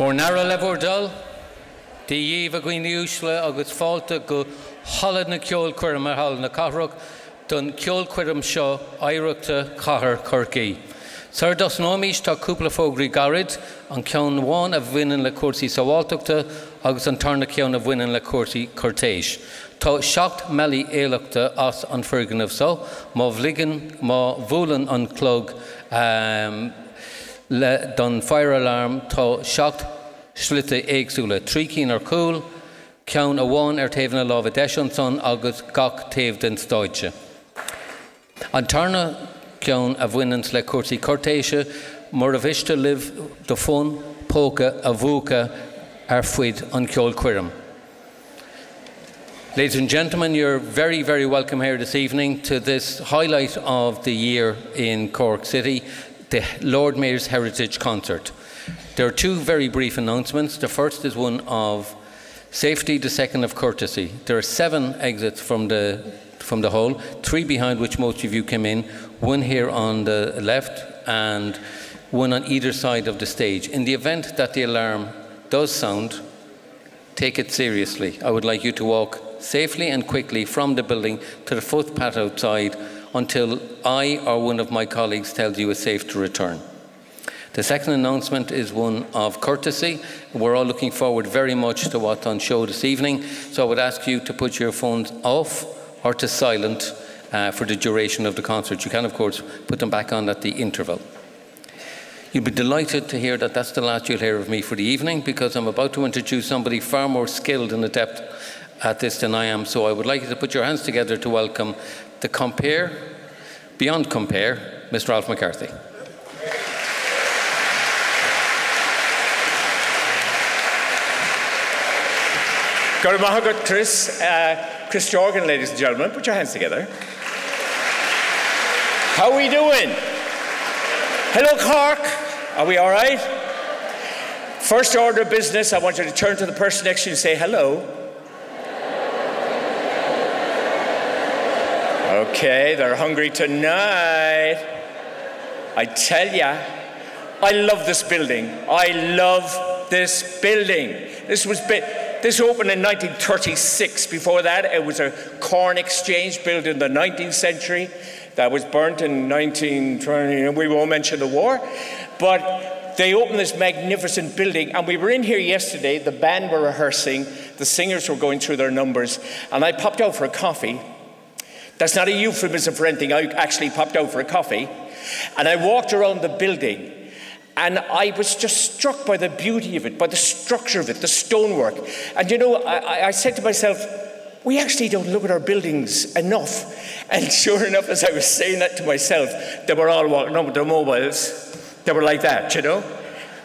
Fornara levordal, Dí dhéomh a gine úsle agus fáilte go halad na ceol cuirim mar hall na carraach don ceol cuirim seo éireachta cahar chucaí. Sir dos nóíis tá cúpla fógraí garid an cean bháin a bhhuiinean le cuasaí saháilteachta agus an tarna ceann a bhhuiinean le cuasaí cortéis. Tá seacht meí éileachta as an ferganmh só, má bhligan má bhlan an clog um, ehm, le don fire alarm tá slite éagsúla trícín ar cool, ceann a bháin ar taobhanna deisianson agus gach taobh den stáidse. An tarna a le cuasaí cortéise mar a bhiiste libh do fón póca a ar fuid an ceol. Ladies and gentlemen, you're very, very welcome here this evening to this highlight of the year in Cork City, the Lord Mayor's Heritage Concert. There are two very brief announcements. The first is one of safety, the second of courtesy. There are seven exits from the, from the hall, three behind which most of you came in, one here on the left and one on either side of the stage. In the event that the alarm does sound, take it seriously. I would like you to walk safely and quickly from the building to the footpath outside until I or one of my colleagues tells you it's safe to return. The second announcement is one of courtesy. We're all looking forward very much to what's on show this evening, so I would ask you to put your phones off or to silent uh, for the duration of the concert. You can, of course, put them back on at the interval. You'll be delighted to hear that that's the last you'll hear of me for the evening because I'm about to introduce somebody far more skilled and adept at this than I am. So I would like you to put your hands together to welcome the compare, beyond compare, Mr. Alf McCarthy. Good Chris. Uh, Chris Jorgan, ladies and gentlemen, put your hands together. How are we doing? Hello, Cork. Are we all right? First order of business, I want you to turn to the person next to you and say hello. Okay, they're hungry tonight. I tell ya, I love this building. I love this building. This was bit this opened in 1936. Before that, it was a corn exchange built in the 19th century that was burnt in 1920. We won't mention the war, but they opened this magnificent building, and we were in here yesterday. The band were rehearsing, the singers were going through their numbers, and I popped out for a coffee. That's not a euphemism for anything. I actually popped out for a coffee, and I walked around the building and I was just struck by the beauty of it, by the structure of it, the stonework. And you know, I, I said to myself, we actually don't look at our buildings enough. And sure enough, as I was saying that to myself, they were all walking on with their mobiles. They were like that, you know,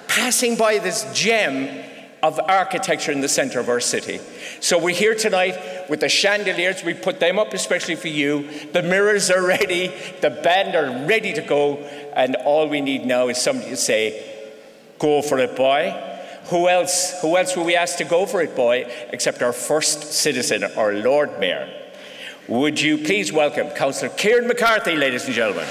passing by this gem of architecture in the center of our city. So we're here tonight with the chandeliers. We put them up especially for you. The mirrors are ready. The band are ready to go. And all we need now is somebody to say, go for it, boy. Who else, who else will we ask to go for it, boy, except our first citizen, our Lord Mayor? Would you please welcome Councillor Kieran McCarthy, ladies and gentlemen.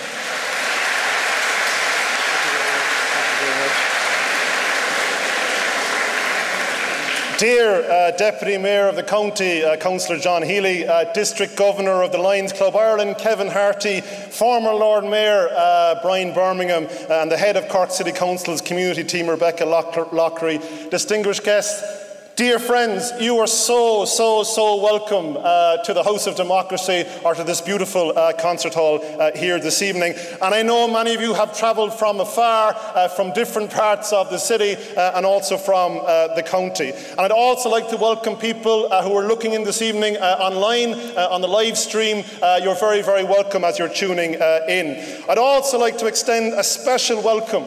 Dear uh, Deputy Mayor of the County, uh, Councillor John Healy, uh, District Governor of the Lions Club Ireland, Kevin Harty, former Lord Mayor uh, Brian Bermingham, and the head of Cork City Council's community team, Rebecca Lockery, distinguished guests, Dear friends, you are so, so, so welcome uh, to the House of Democracy or to this beautiful uh, concert hall uh, here this evening. And I know many of you have travelled from afar, uh, from different parts of the city uh, and also from uh, the county. And I'd also like to welcome people who are looking in this evening online on the live stream. you're very, very welcome as you're tuning in. I'd also like to extend a special welcome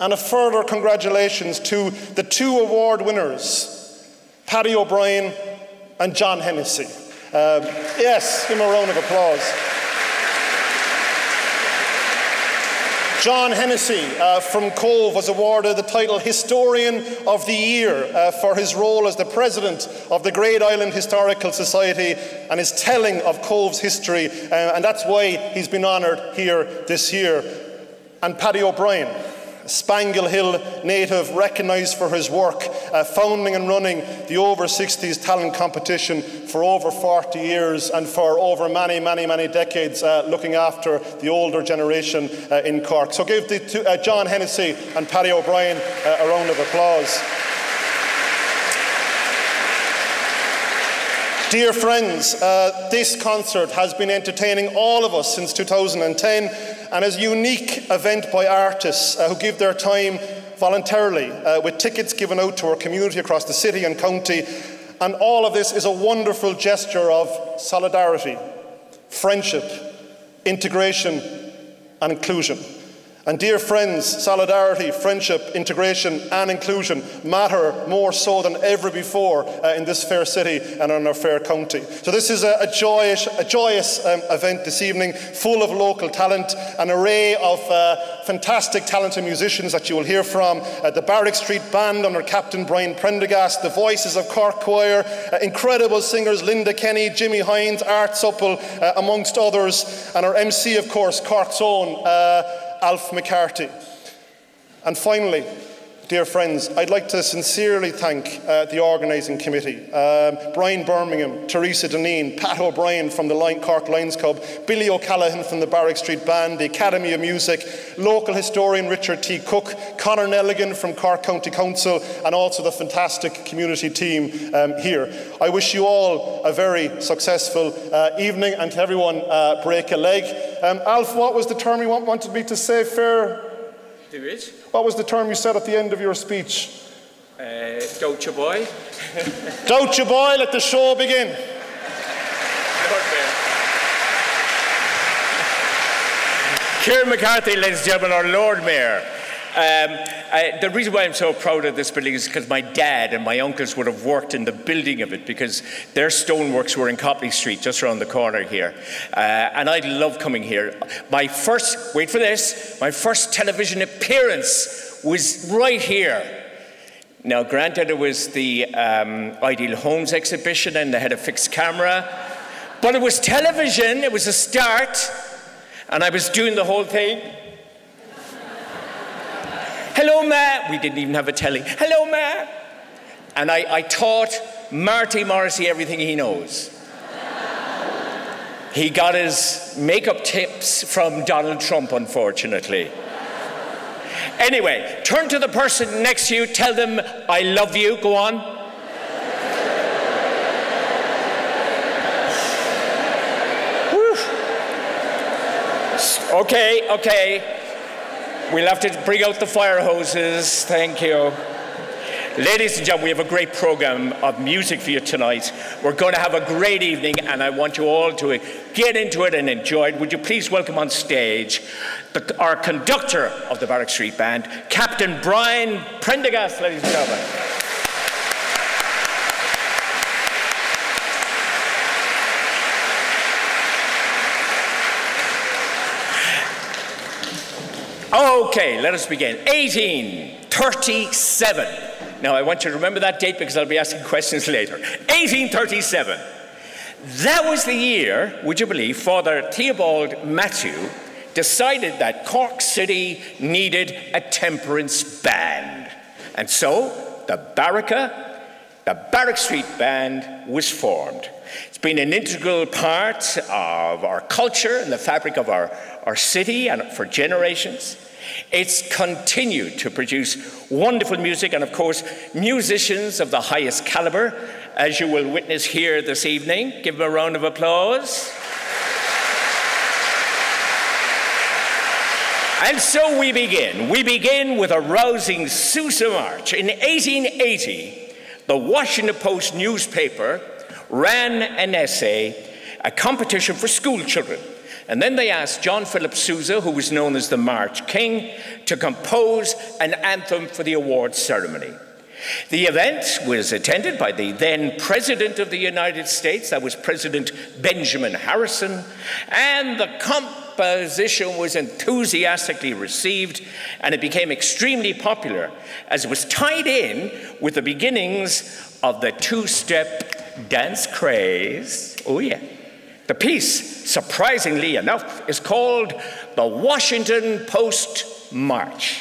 and a further congratulations to the two award winners Paddy O'Brien and John Hennessy. Uh, yes, give him a round of applause. John Hennessy uh, from Cobh was awarded the title Historian of the Year uh, for his role as the president of the Great Island Historical Society and his telling of Cobh's history, uh, and that's why he's been honoured here this year. And Paddy O'Brien, Spangle Hill native recognised for his work, uh, founding and running the over 60s talent competition for over 40 years and for over many, many, many decades, uh, looking after the older generation uh, in Cork. So give the, uh, John Hennessy and Paddy O'Brien uh, a round of applause. Dear friends, uh, this concert has been entertaining all of us since 2010 and as a unique event by artists uh, who give their time voluntarily uh, with tickets given out to our community across the city and county. And all of this is a wonderful gesture of solidarity, friendship, integration, and inclusion. And dear friends, solidarity, friendship, integration, and inclusion matter more so than ever before uh, in this fair city and in our fair county. So, this is a, a joyous, a joyous um, event this evening, full of local talent, an array of uh, fantastic talented musicians that you will hear from. Uh, the Barrack Street Band under Captain Brian Prendergast, the voices of Cork Choir, uh, incredible singers Linda Kenny, Jimmy Hines, Art Supple, uh, amongst others, and our MC, of course, Cork's own. Alf McCarthy. And finally, dear friends, I'd like to sincerely thank uh, the organising committee um, Brian Bermingham, Teresa Deneen, Pat O'Brien from the Line Cork Lions Club, Billy O'Callaghan from the Barrack Street Band, the Academy of Music, local historian Richard T. Cooke, Conor Nelligan from Cork County Council, and also the fantastic community team um, here. I wish you all a very successful uh, evening and to everyone uh, break a leg. Um, Alf, what was the term you wanted me to say? Fair. Do it. What was the term you said at the end of your speech? Uh, don't you, boy? Don't you, boy, let the show begin. Kieran McCarthy, ladies and gentlemen, our Lord Mayor. Um, I, the reason why I'm so proud of this building is because my dad and my uncles would have worked in the building of it because their stoneworks were in Copley Street, just around the corner here. Uh, and I love coming here. My first, wait for this, my first television appearance was right here. Now, granted, it was the um, Ideal Homes exhibition and they had a fixed camera, but it was television, it was a start, and I was doing the whole thing. Hello, Ma. We didn't even have a telly. Hello, Ma. And I, I taught Marty Morrissey everything he knows. he got his makeup tips from Donald Trump, unfortunately. Anyway, turn to the person next to you, tell them, I love you. Go on. Okay, okay. We'll have to bring out the fire hoses. Thank you. Ladies and gentlemen, we have a great program of music for you tonight. We're going to have a great evening, and I want you all to get into it and enjoy it. Would you please welcome on stage the, our conductor of the Barrack Street Band, Captain Brian Prendergast, ladies and gentlemen. Okay, let us begin. 1837. Now, I want you to remember that date because I'll be asking questions later. 1837. That was the year, would you believe, Father Theobald Mathew decided that Cork City needed a temperance band. And so the Barraca, the Barrack Street Band was formed. Been an integral part of our culture and the fabric of our, our city and for generations. It's continued to produce wonderful music and, of course, musicians of the highest caliber, as you will witness here this evening. Give them a round of applause. And so we begin. We begin with a rousing Sousa March. In 1880, the Washington Post newspaper ran an essay, a competition for school children. And then they asked John Philip Sousa, who was known as the March King, to compose an anthem for the awards ceremony. The event was attended by the then President of the United States, that was President Benjamin Harrison, and the composition was enthusiastically received and it became extremely popular as it was tied in with the beginnings of the two step dance craze. Oh, yeah. The piece, surprisingly enough, is called the Washington Post March.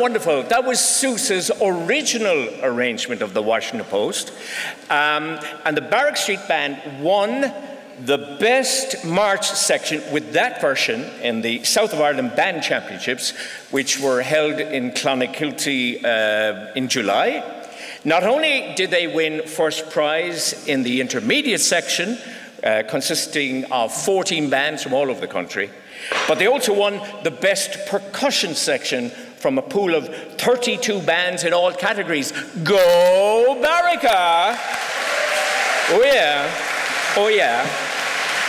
Wonderful? That was Sousa's original arrangement of the Washington Post. Um, and the Barrack Street Band won the best march section with that version in the South of Ireland Band Championships, which were held in Clonakilty uh, in July. Not only did they win first prize in the intermediate section, uh, consisting of 14 bands from all over the country, but they also won the best percussion section from a pool of 32 bands in all categories. Go Barraca! Oh, yeah. Oh, yeah.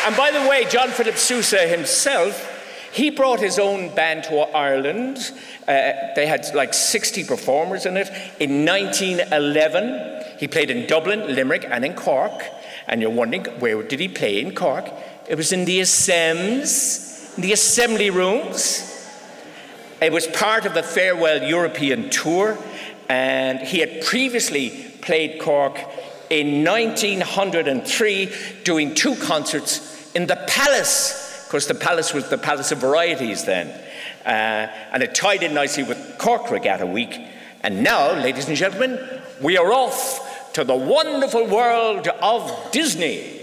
And by the way, John Philip Sousa himself, he brought his own band to Ireland. Uh, they had like 60 performers in it. In 1911, he played in Dublin, Limerick, and in Cork. And you're wondering, where did he play in Cork? It was in the Assem's, in the assembly rooms. It was part of the Farewell European tour, and he had previously played Cork in 1903, doing two concerts in the Palace. Of course, the Palace was the Palace of Varieties then. Uh, and it tied in nicely with Cork Regatta Week. And now, ladies and gentlemen, we are off to the wonderful world of Disney.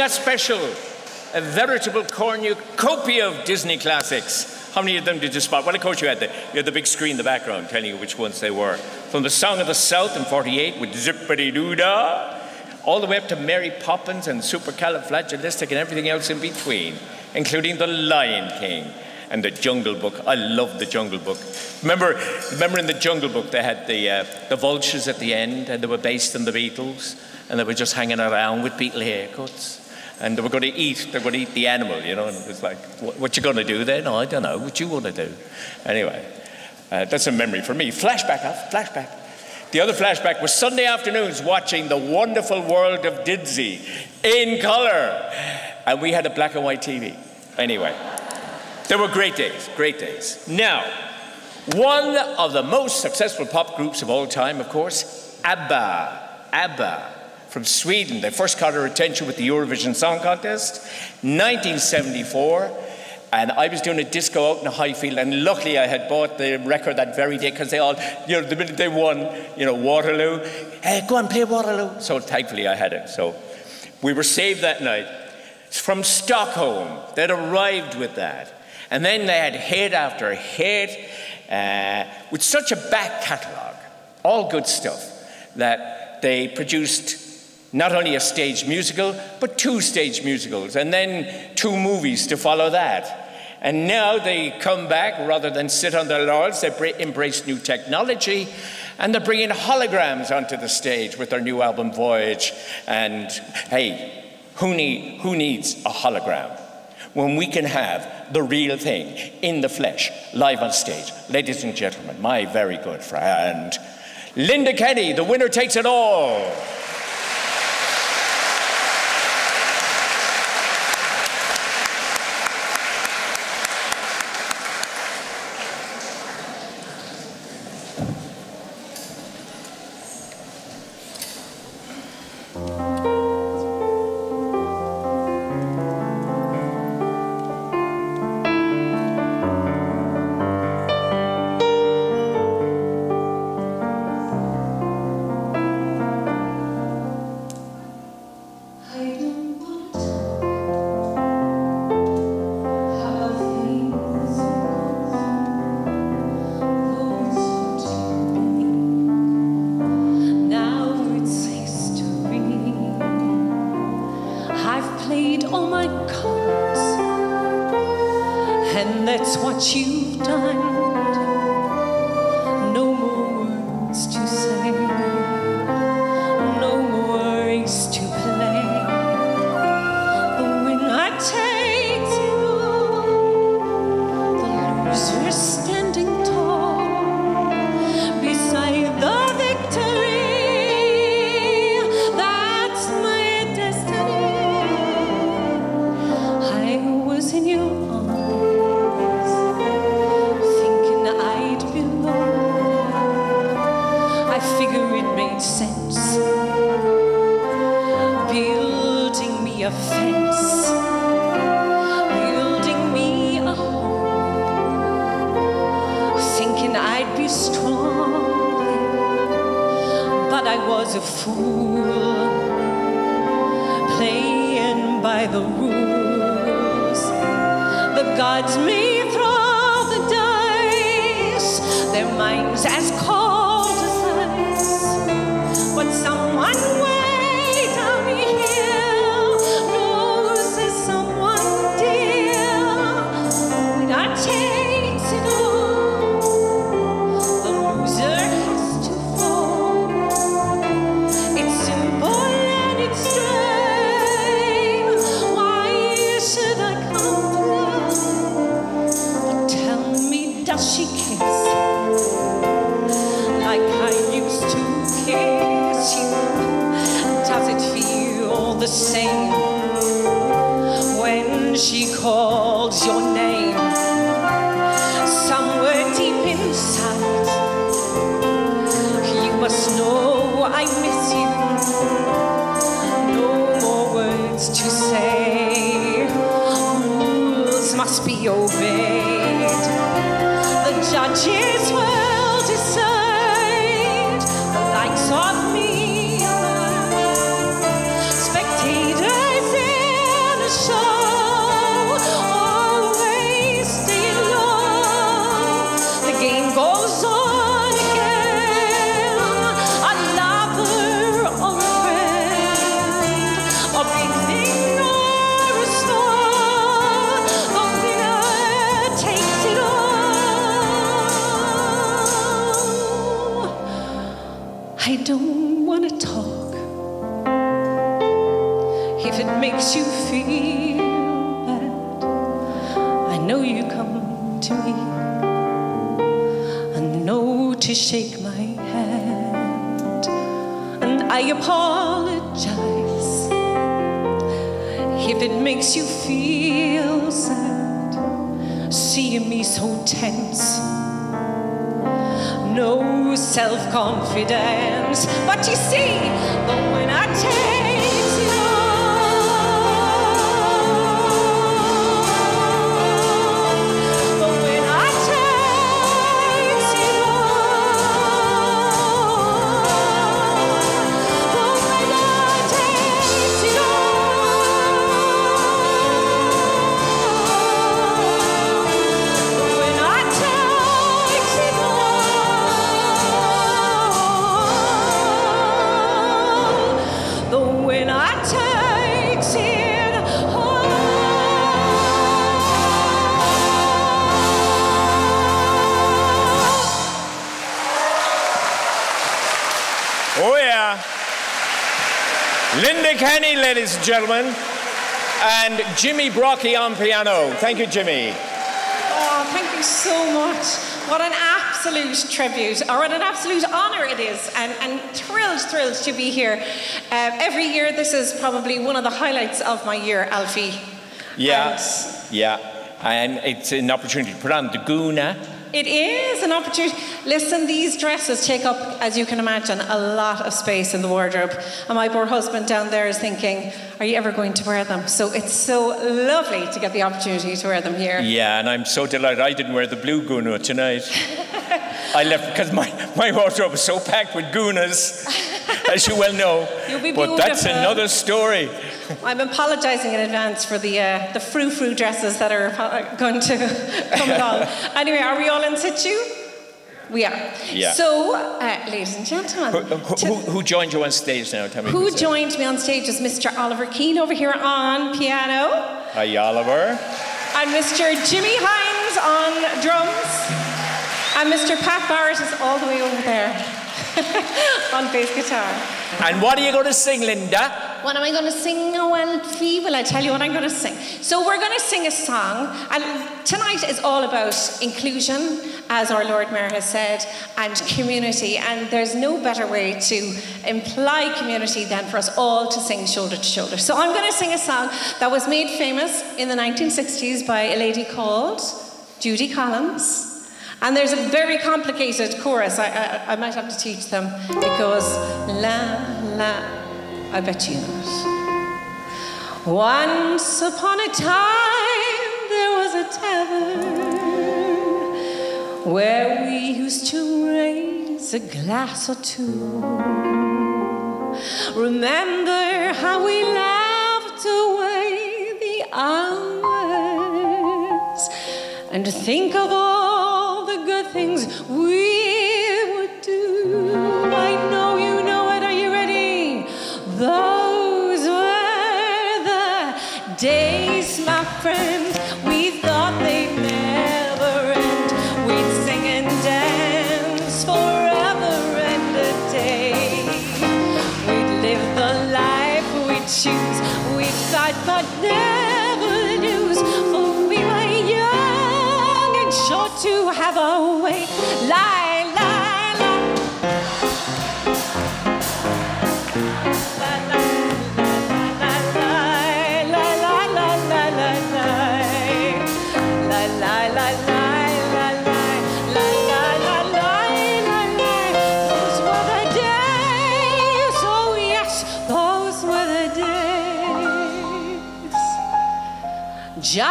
That special? A veritable cornucopia of Disney classics. How many of them did you spot? Well, of course, you had the, you had the big screen in the background telling you which ones they were. From the Song of the South in 48 with Zippity Doo all the way up to Mary Poppins and Supercalifragilistic and everything else in between, including The Lion King and The Jungle Book. I love The Jungle Book. Remember, remember in The Jungle Book they had the, uh, the vultures at the end and they were based on the Beatles and they were just hanging around with Beatle haircuts and they were going to eat, they were going to eat the animal, you know, and it was like, what, what you going to do then? Oh, I don't know, what you want to do? Anyway, uh, that's a memory for me. Flashback, flashback. The other flashback was Sunday afternoons watching The Wonderful World of Disney in color. And we had a black and white TV. Anyway, there were great days, great days. Now, one of the most successful pop groups of all time, of course, ABBA. ABBA from Sweden. They first caught our attention with the Eurovision Song Contest, 1974. And I was doing a disco out in Highfield, and luckily I had bought the record that very day because they all, you know, the minute they won, you know, Waterloo, hey, go and play Waterloo. So thankfully I had it. So we were saved that night. From Stockholm, they'd arrived with that. And then they had hit after hit uh, with such a back catalogue, all good stuff, that they produced not only a stage musical, but two stage musicals, and then two movies to follow that. And now they come back rather than sit on their laurels, they embrace new technology and they're bringing holograms onto the stage with their new album Voyage. And hey, who, need, who needs a hologram when we can have the real thing in the flesh, live on stage? Ladies and gentlemen, my very good friend, Linda Kenny, the winner takes it all. Ladies and gentlemen, and Jimmy Brockie on piano. Thank you, Jimmy. Oh, thank you so much. What an absolute tribute, or what an absolute honour it is, and, and thrilled, thrilled to be here. Um, every year, this is probably one of the highlights of my year, Alfie. Yeah, And yeah. And it's an opportunity to put on the Guna. It is an opportunity. Listen, these dresses take up, as you can imagine, a lot of space in the wardrobe. And my poor husband down there is thinking, are you ever going to wear them? So it's so lovely to get the opportunity to wear them here. Yeah, and I'm so delighted I didn't wear the blue Guna tonight. I left because my, my wardrobe was so packed with Gunas, as you well know. You'll be but that's another story. I'm apologising in advance for the uh, the frou frou dresses that are uh, going to come along. Anyway, are we all in situ? We are. Yeah. So, uh, ladies and gentlemen, Who, who, who, joined you on stage now? Tell me. who joined me on stage is Mr. Oliver Keane over here on piano. Hi, Oliver. And Mr. Jimmy Hines on drums. And Mr. Pat Barrett is all the way over there on bass guitar. And what are you going to sing, Linda? What am I going to sing? Well, Fee, will I tell you what I'm going to sing? So, we're going to sing a song, and tonight is all about inclusion, as our Lord Mayor has said, and community. And there's no better way to imply community than for us all to sing shoulder to shoulder. So, I'm going to sing a song that was made famous in the 1960s by a lady called Judy Collins. And there's a very complicated chorus. I, I, I might have to teach them because la la. I bet you know it. Once upon a time, there was a tavern where we used to raise a glass or two. Remember how we laughed away the hours and think of all the good things we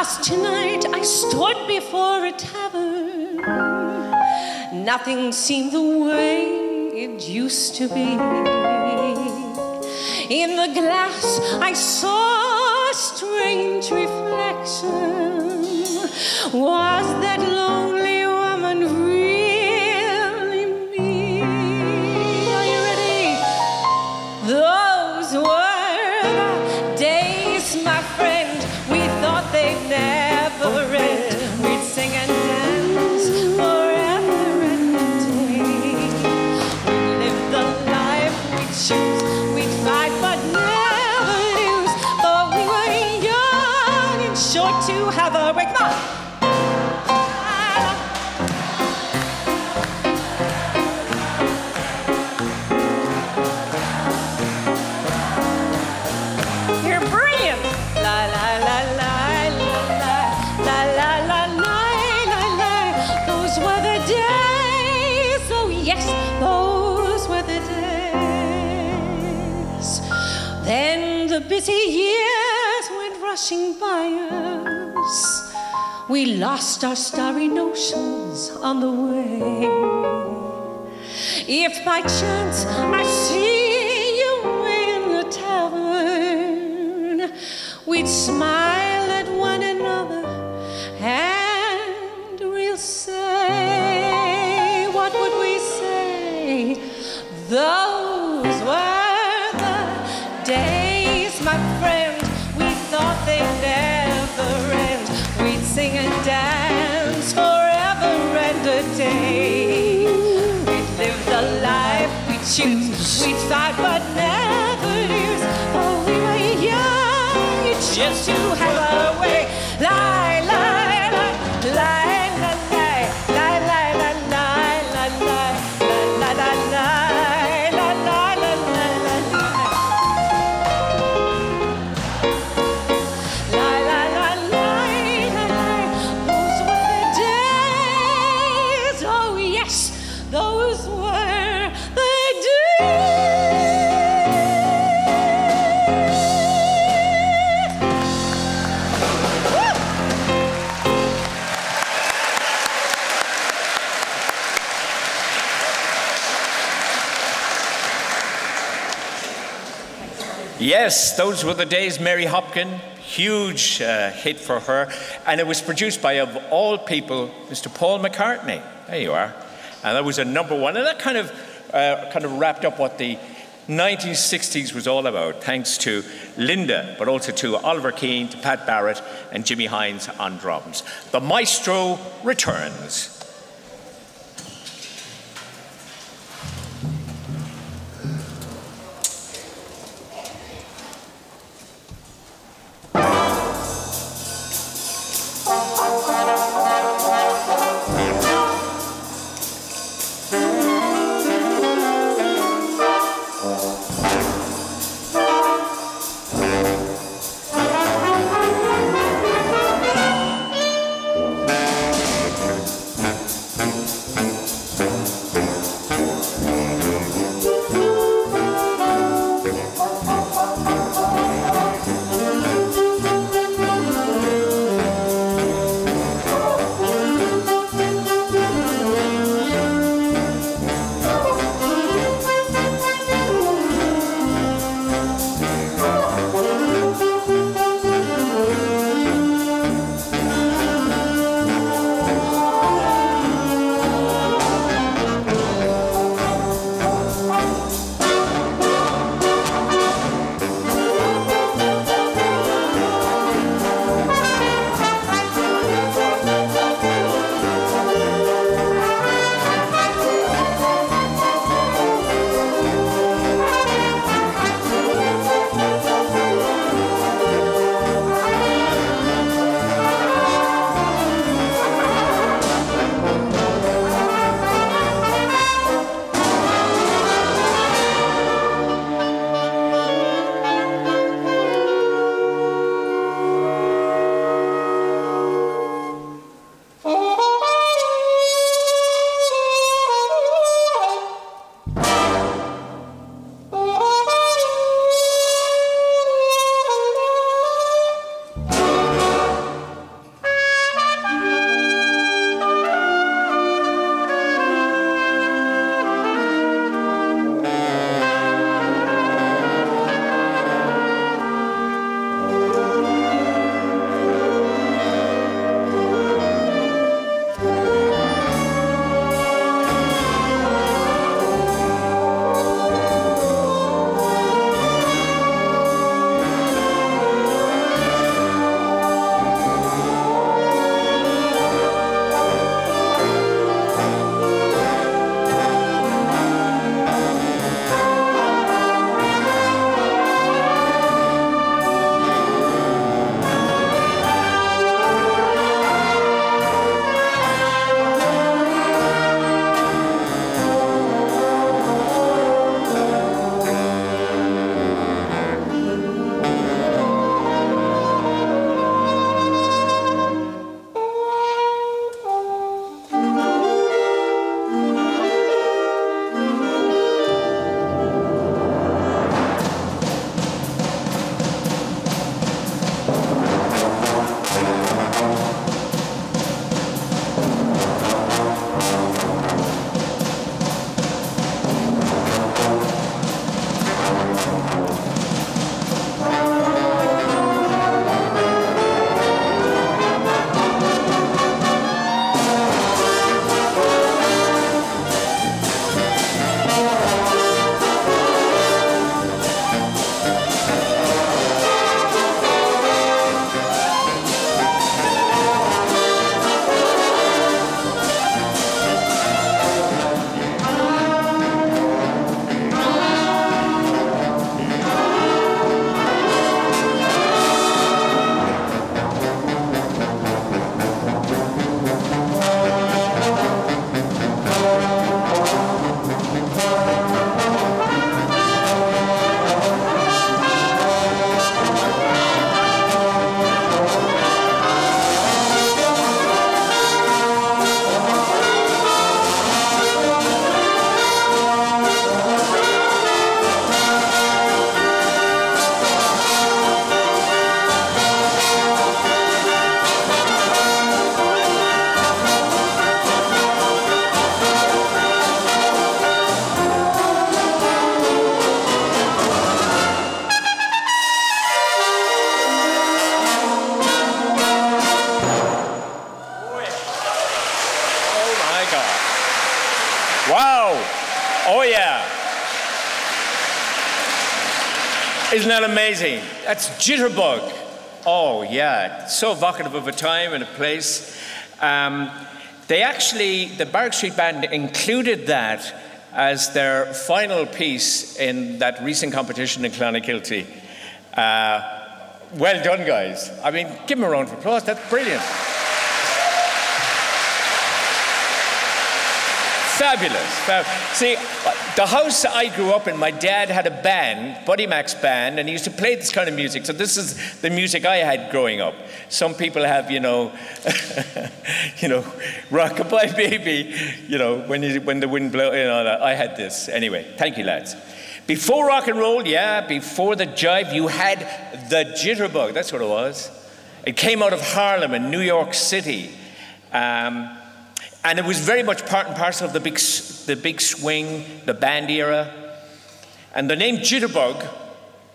Just tonight I stood before a tavern. Nothing seemed the way it used to be. In the glass I saw a strange reflection. Was that lonely lost our starry notions on the way. If by chance I see you in the tavern, we'd smile Yes, you. Yes, those were the days, Mary Hopkin. Huge uh, hit for her. And it was produced by, of all people, Mr. Paul McCartney. There you are. And that was a number one. And that kind of, uh, kind of wrapped up what the 1960s was all about, thanks to Linda, but also to Oliver Keane, to Pat Barrett, and Jimmy Hines on drums. The maestro returns. Isn't that amazing? That's Jitterbug. Oh, yeah. So evocative of a time and a place. Um, they actually, the Barrack Street Band included that as their final piece in that recent competition in Clonakilty. Uh, well done, guys. I mean, give them a round of applause. That's brilliant. Fabulous. Fab- See, the house I grew up in, my dad had a band, Buddy Max band, and he used to play this kind of music. So this is the music I had growing up. Some people have, you know, you know, rockabye baby, you know, when you, when the wind blows, you know. I had this. Anyway, thank you, lads. Before rock and roll, yeah, before the jive, you had the jitterbug. That's what it was. It came out of Harlem in New York City. Um, and it was very much part and parcel of the big, the big swing, the band era. And the name jitterbug,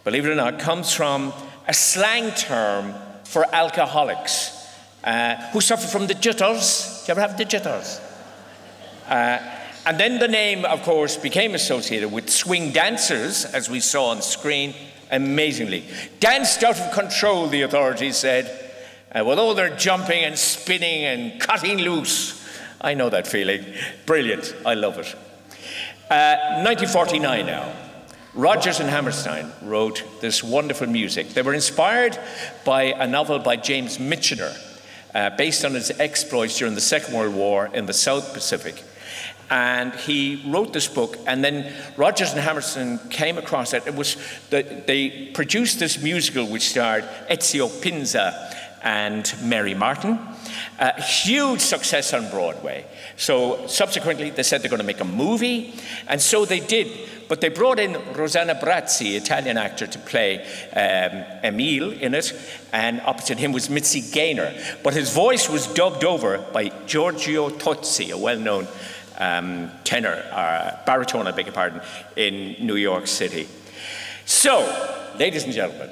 believe it or not, comes from a slang term for alcoholics uh, who suffer from the jitters. Do you ever have the jitters? Uh, and then the name, of course, became associated with swing dancers, as we saw on screen, amazingly. Danced out of control, the authorities said, uh, with all their jumping and spinning and cutting loose. I know that feeling. Brilliant. I love it. Uh, 1949 now. Rodgers and Hammerstein wrote this wonderful music. They were inspired by a novel by James Michener, uh, based on his exploits during the Second World War in the South Pacific. And he wrote this book, and then Rodgers and Hammerstein came across it. It was the, they produced this musical which starred Ezio Pinza and Mary Martin. A huge success on Broadway. So subsequently, they said they're going to make a movie, and so they did. But they brought in Rossano Brazzi, Italian actor, to play um, Emile in it, and opposite him was Mitzi Gaynor. But his voice was dubbed over by Giorgio Tozzi, a well known um, tenor, uh, baritone, I beg your pardon, in New York City. So, ladies and gentlemen,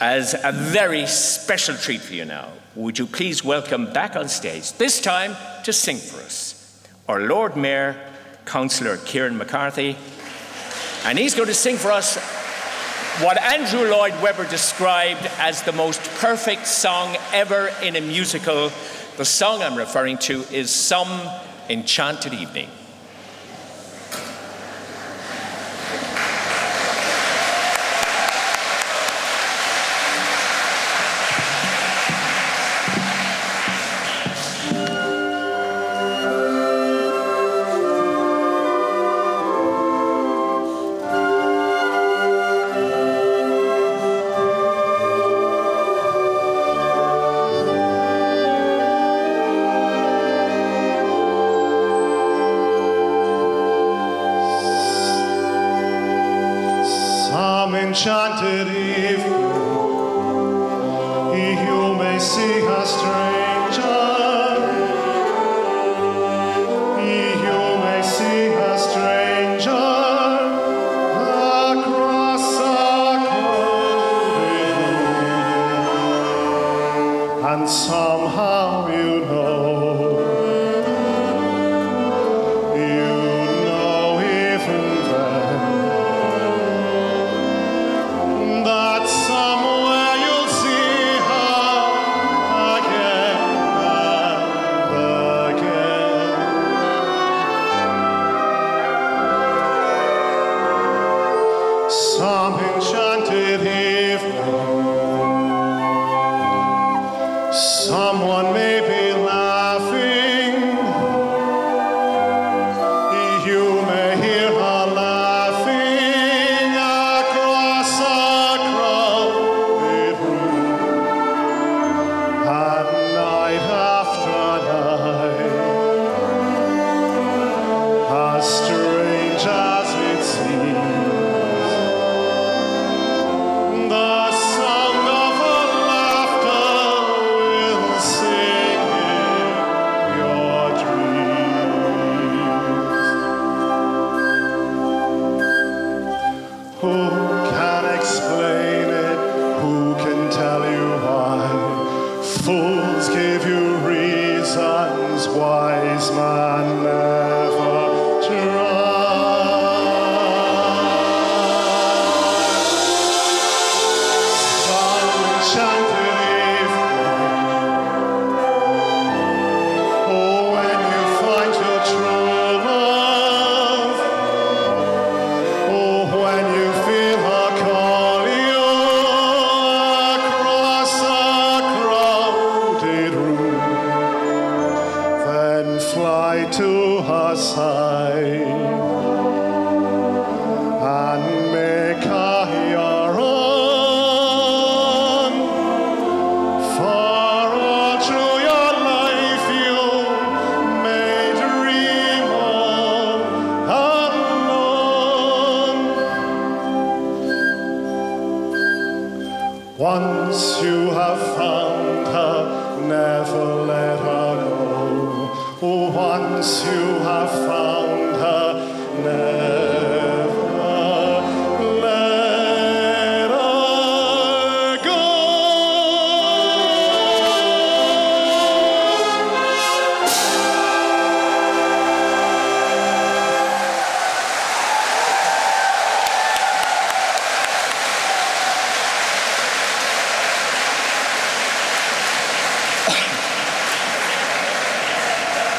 as a very special treat for you now, would you please welcome back on stage, this time to sing for us, our Lord Mayor, Councillor Kieran McCarthy. And he's going to sing for us what Andrew Lloyd Webber described as the most perfect song ever in a musical. The song I'm referring to is Some Enchanted Evening.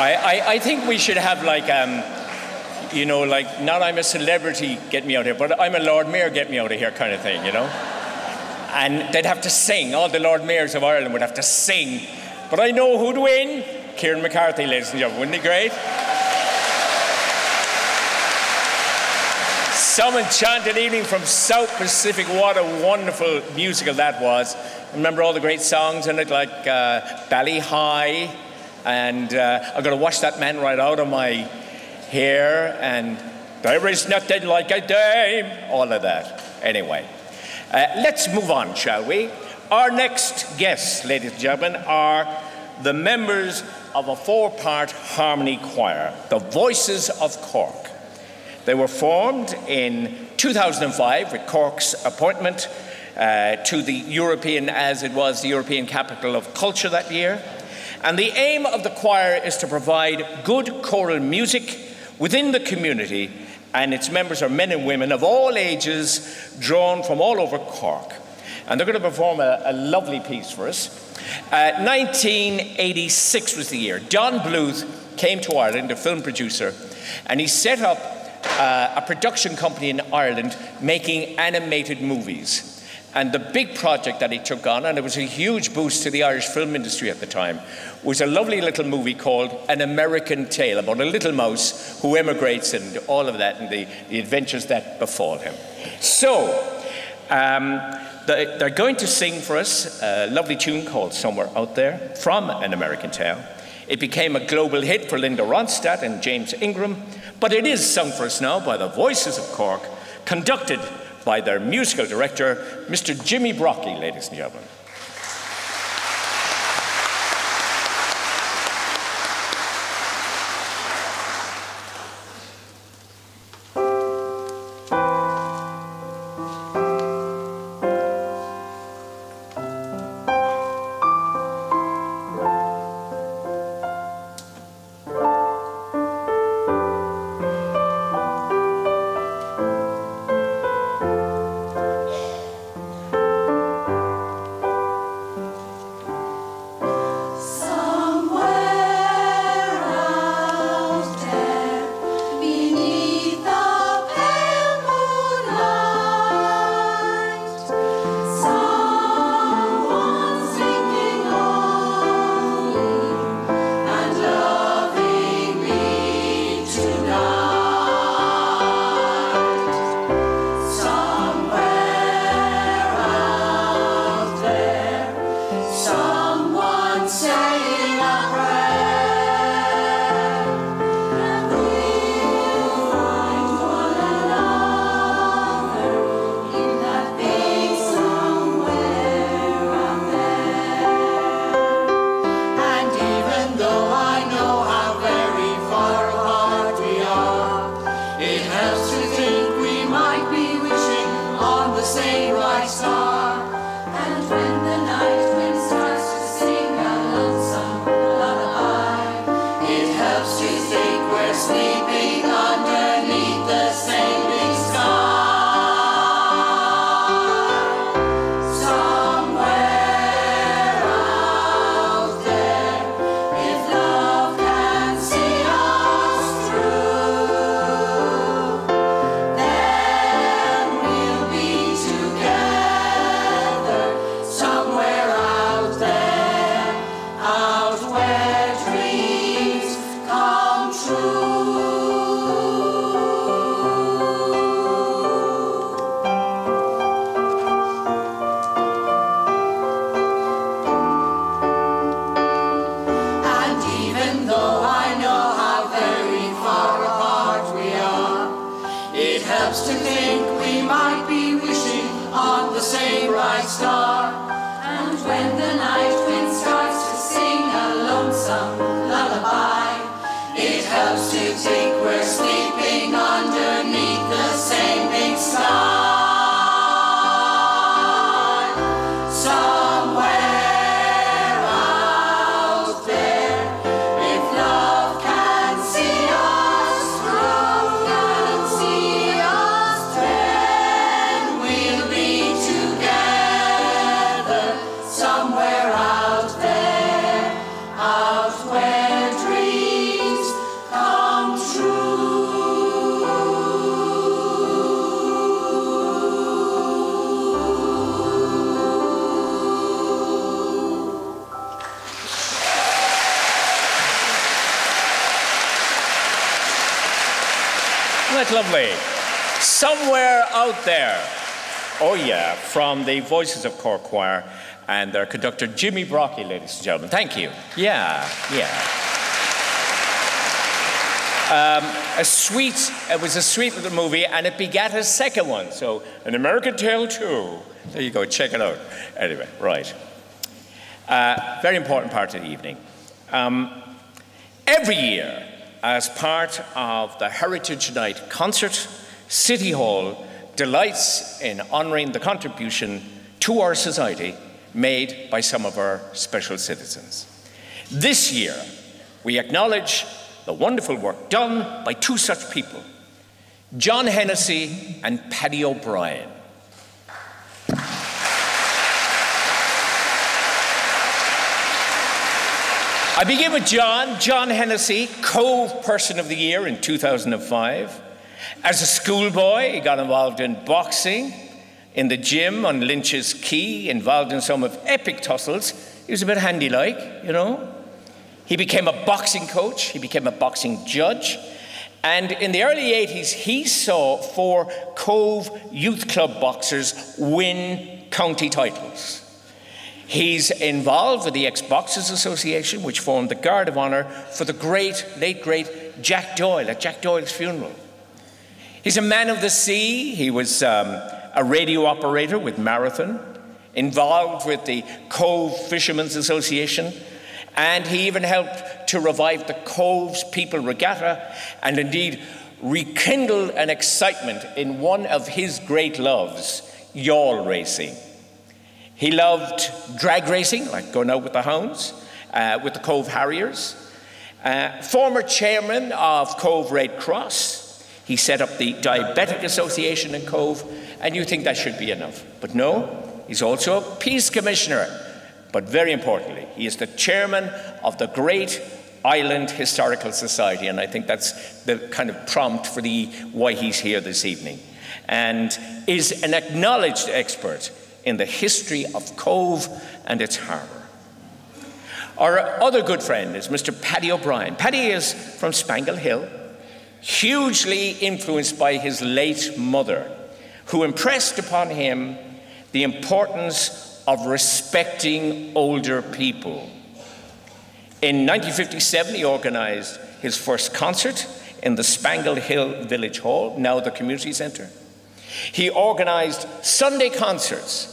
I, I think we should have like, um, you know, like not I'm a celebrity, get me out of here, but I'm a Lord Mayor, get me out of here kind of thing, you know? And they'd have to sing. All the Lord Mayors of Ireland would have to sing. But I know who'd win. Kieran McCarthy, ladies and gentlemen. Wouldn't he great? Some enchanted evening from South Pacific. What a wonderful musical that was. Remember all the great songs in it, like uh, Bali Ha'i and uh, I'm going to wash that man right out of my hair, and there is nothing like a dame, all of that. Anyway, uh, let's move on, shall we? Our next guests, ladies and gentlemen, are the members of a four part harmony choir, the Voices of Cork. They were formed in 2005 with Cork's appointment uh, to the European, as it was the European Capital of Culture that year. And the aim of the choir is to provide good choral music within the community, and its members are men and women of all ages drawn from all over Cork. And they're going to perform a, a lovely piece for us. Uh, 1986 was the year. Don Bluth came to Ireland, a film producer, and he set up uh, a production company in Ireland making animated movies. And the big project that he took on, and it was a huge boost to the Irish film industry at the time, was a lovely little movie called An American Tail about a little mouse who emigrates and all of that and the, the adventures that befall him. So, um, they're going to sing for us a lovely tune called Somewhere Out There from An American Tail. It became a global hit for Linda Ronstadt and James Ingram, but it is sung for us now by the Voices of Cork, conducted by their musical director, Mr. Jimmy Brockie, ladies and gentlemen. Somewhere out there. Oh, yeah, from the Voices of Cork Choir and their conductor, Jimmy Brockie, ladies and gentlemen. Thank you. Yeah, yeah. Um, a sweet, it was a sweet little movie, and it begat a second one. So, An American Tail 2. There you go, check it out. Anyway, right. Uh, very important part of the evening. Um, every year, as part of the Heritage Night concert, City Hall delights in honouring the contribution to our society made by some of our special citizens. This year, we acknowledge the wonderful work done by two such people, John Hennessy and Paddy O'Brien. I begin with John, John Hennessy, Cobh Person of the Year in 2005. As a schoolboy, he got involved in boxing, in the gym on Lynch's Quay, involved in some of epic tussles. He was a bit handy like, you know. He became a boxing coach, he became a boxing judge. And in the early 80s, he saw four Cobh Youth Club boxers win county titles. He's involved with the Ex Boxers Association, which formed the Guard of Honour for the great, late great Jack Doyle at Jack Doyle's funeral. He's a man of the sea. He was um, a radio operator with Marathon, involved with the Cobh Fishermen's Association, and he even helped to revive the Cobh's People Regatta and indeed rekindle an excitement in one of his great loves, yawl racing. He loved drag racing, like going out with the hounds, uh, with the Cobh Harriers. Uh, former chairman of Cobh Red Cross. He set up the Diabetic Association in Cobh, and you think that should be enough. But no, he's also a peace commissioner. But very importantly, he is the chairman of the Great Island Historical Society, and I think that's the kind of prompt for the why he's here this evening. And is an acknowledged expert in the history of Cobh and its harbour. Our other good friend is Mr. Paddy O'Brien. Paddy is from Spangle Hill, hugely influenced by his late mother, who impressed upon him the importance of respecting older people. In 1957, he organized his first concert in the Spangle Hill Village Hall, now the community centre. He organized Sunday concerts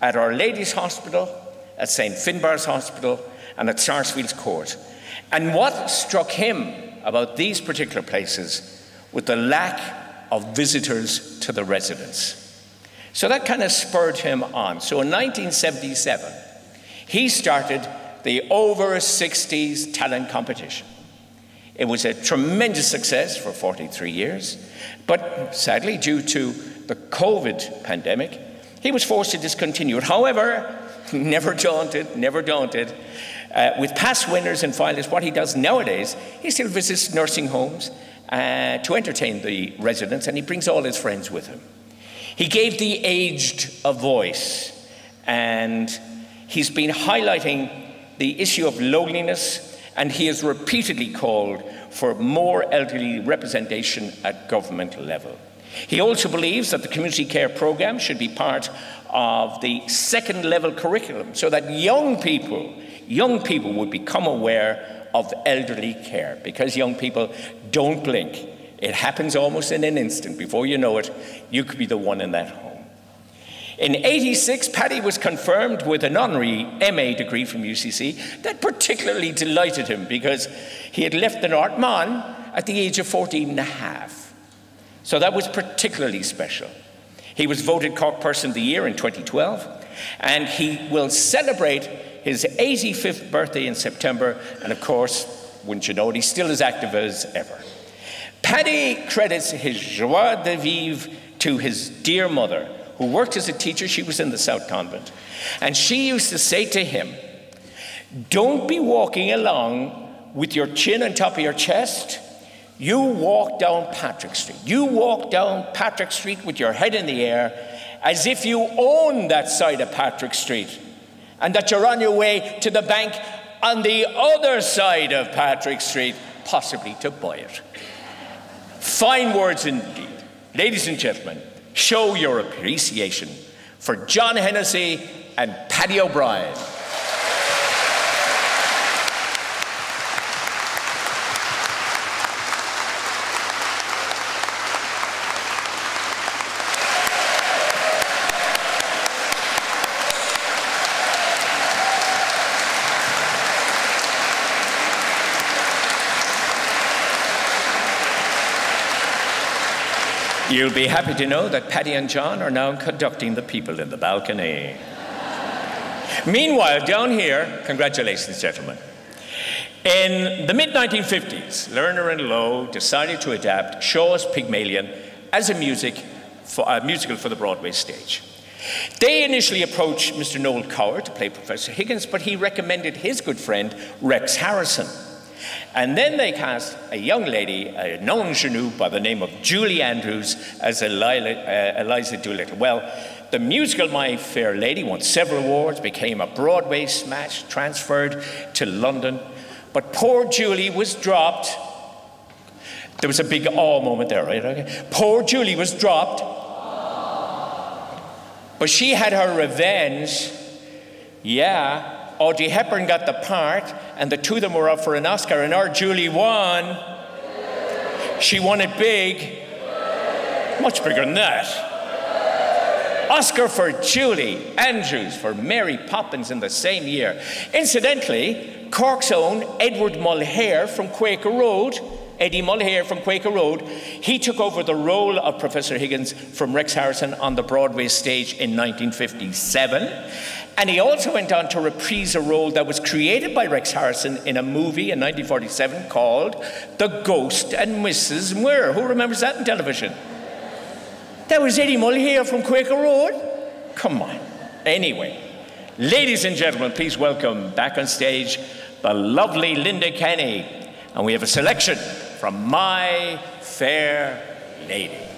at Our Lady's Hospital, at St. Finbarr's Hospital, and at Sarsfields Court. And what struck him about these particular places was the lack of visitors to the residence. So that kind of spurred him on. So in 1977, he started the Over 60s Talent Competition. It was a tremendous success for 43 years, but sadly, due to the COVID pandemic, he was forced to discontinue it. However, never daunted, never daunted. Uh, with past winners and finalists, what he does nowadays, he still visits nursing homes uh, to entertain the residents, and he brings all his friends with him. He gave the aged a voice, and he's been highlighting the issue of loneliness, and he has repeatedly called for more elderly representation at government level. He also believes that the community care program should be part of the second level curriculum so that young people, young people would become aware of elderly care because young people don't blink. It happens almost in an instant. Before you know it, you could be the one in that home. In 86, Paddy was confirmed with an honorary MA degree from UCC. That particularly delighted him because he had left the North Mon at the age of 14 and a half. So that was particularly special. He was voted Cork Person of the Year in 2012, and he will celebrate his 85th birthday in September, and of course, wouldn't you know it, he's still as active as ever. Paddy credits his joie de vivre to his dear mother, who worked as a teacher. She was in the South Convent. And she used to say to him, Don't be walking along with your chin on top of your chest. You walk down Patrick Street. You walk down Patrick Street with your head in the air as if you own that side of Patrick Street and that you're on your way to the bank on the other side of Patrick Street, possibly to buy it. Fine words indeed. Ladies and gentlemen, show your appreciation for John Hennessy and Paddy O'Brien. You'll be happy to know that Paddy and John are now conducting the people in the balcony. Meanwhile, down here, congratulations, gentlemen. In the mid 1950s, Lerner and Loewe decided to adapt Shaw's Pygmalion as a, music for, a musical for the Broadway stage. They initially approached Mr. Noel Coward to play Professor Higgins, but he recommended his good friend Rex Harrison. And then they cast a young lady, a non ingenue by the name of Julie Andrews, as Eliza, uh, Eliza Doolittle. Well, the musical My Fair Lady won several awards, became a Broadway smash, transferred to London. But poor Julie was dropped. There was a big awe moment there, right? Okay. Poor Julie was dropped. But she had her revenge. Yeah, Audrey Hepburn got the part, and the two of them were up for an Oscar, and our Julie won. She won it big, much bigger than that. Oscar for Julie Andrews for Mary Poppins in the same year. Incidentally, Cork's own Edward Mulhare from Quaker Road, Eddie Mulhare from Quaker Road, he took over the role of Professor Higgins from Rex Harrison on the Broadway stage in 1957. And he also went on to reprise a role that was created by Rex Harrison in a movie in 1947 called The Ghost and Mrs. Muir. Who remembers that in television? That was Eddie Mulhare from Quaker Road. Come on. Anyway, ladies and gentlemen, please welcome back on stage the lovely Linda Kenny. And we have a selection from My Fair Lady.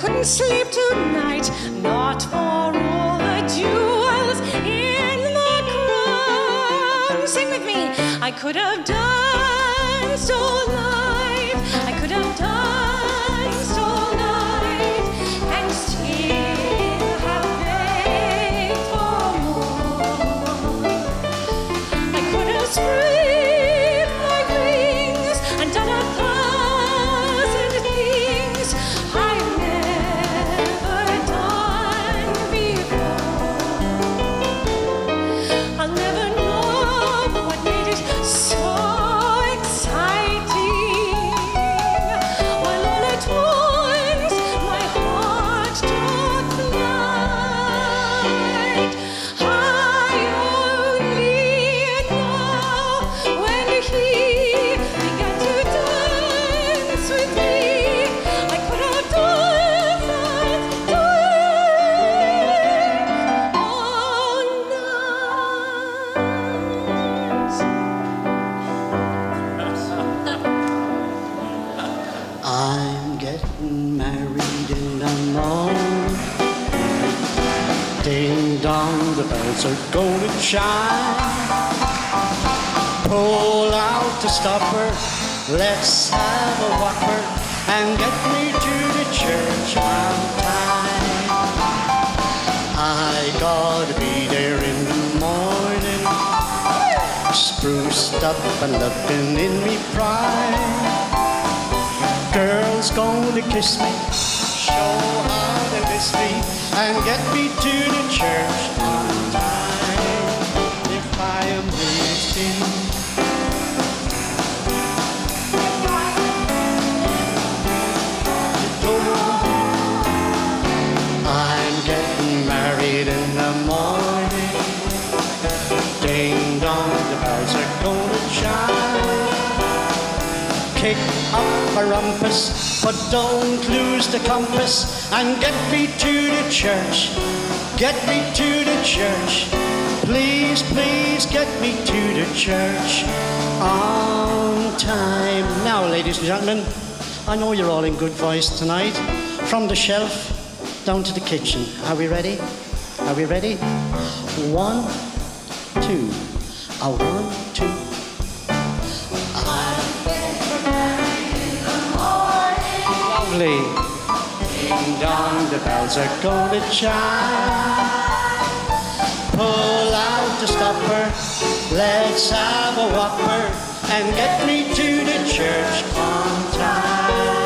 Couldn't sleep tonight, not for all the jewels in the crown. Sing with me. I could have danced all night. Chime. Pull out the stopper, let's have a whopper and get me to the church on time. I gotta be there in the morning, spruced up and looking in me prime. Girl's gonna kiss me, show how they miss me, and get me to the church up a rumpus, but don't lose the compass and get me to the church. Get me to the church. Please, please get me to the church on time. Now, ladies and gentlemen, I know you're all in good voice tonight. From the shelf down to the kitchen. Are we ready? Are we ready? One, two. A one, two. Lovely. Ding dong, the bells are gonna chime. Pull out the stopper, let's have a whopper and get me to the church on time.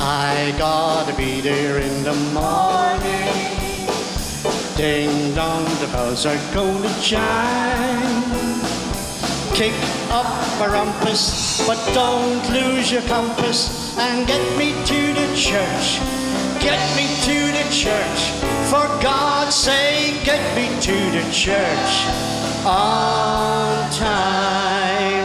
I gotta be there in the morning. Ding dong, the bells are gonna chime. Kick up a rumpus, but don't lose your compass and get me to the church. Get me to the church. For God's sake, get me to the church on time.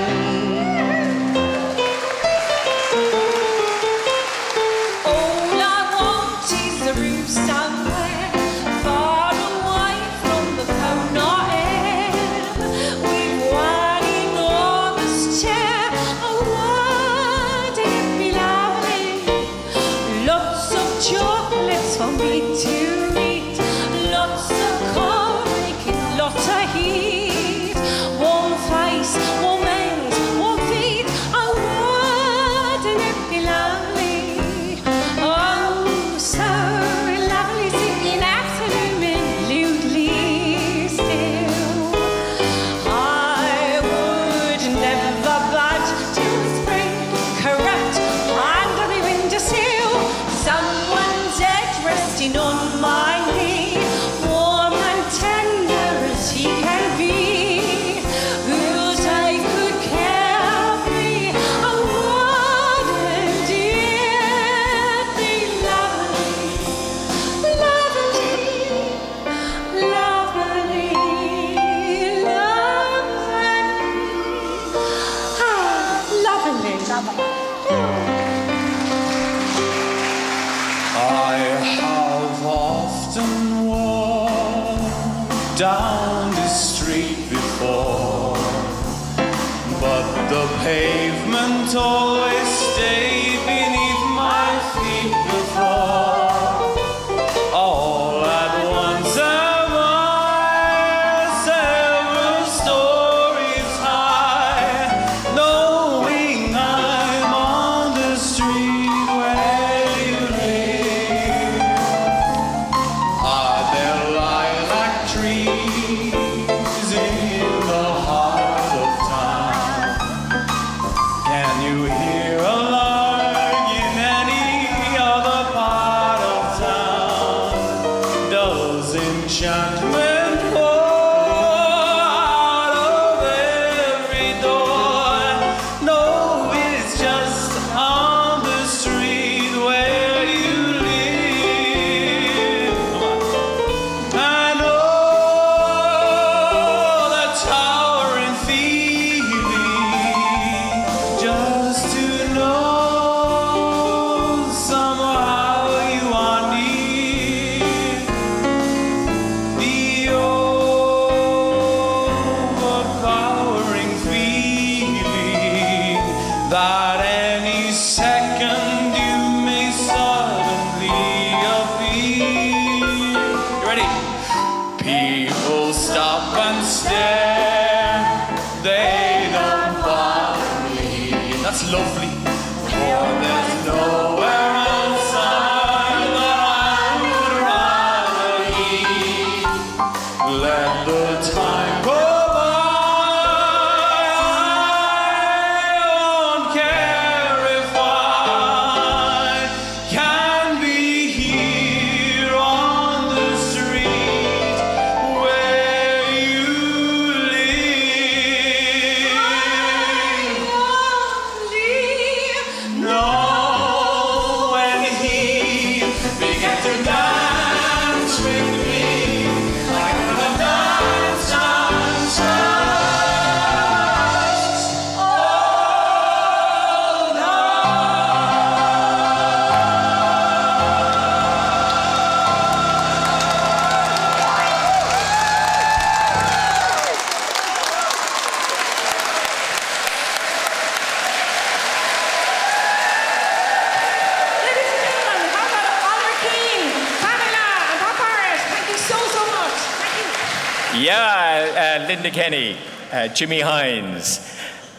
Linda Kenny, uh, Jimmy Hines.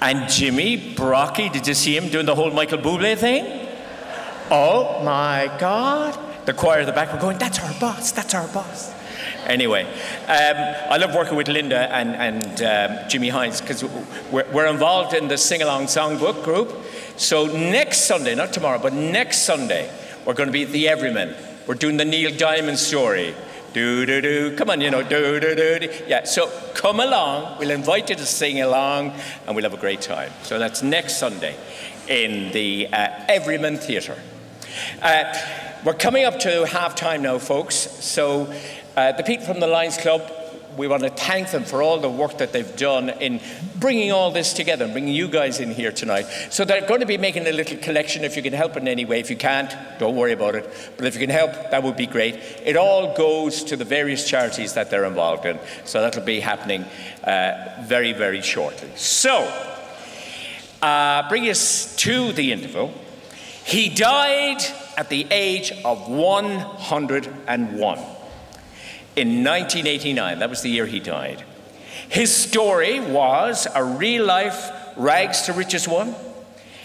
And Jimmy Brockie, did you see him doing the whole Michael Bublé thing? Oh my God. The choir at the back were going, that's our boss, that's our boss. Anyway, um, I love working with Linda and, and um, Jimmy Hines because we're, we're involved in the sing along songbook group. So next Sunday, not tomorrow, but next Sunday, we're going to be at the Everyman. We're doing the Neil Diamond story. Do do do. Come on, you know, do do do. Yeah. So come along. We'll invite you to sing along, and we'll have a great time. So that's next Sunday in the uh, Everyman Theatre. Uh, we're coming up to half time now, folks. So uh, the people from the Lions Club we want to thank them for all the work that they've done in bringing all this together bringing you guys in here tonight. So they're going to be making a little collection if you can help in any way. If you can't, don't worry about it. But if you can help, that would be great. It all goes to the various charities that they're involved in. So that'll be happening uh, very, very shortly. So, uh, bring us to the interval. He died at the age of 101 in 1989. That was the year he died. His story was a real life rags to riches one.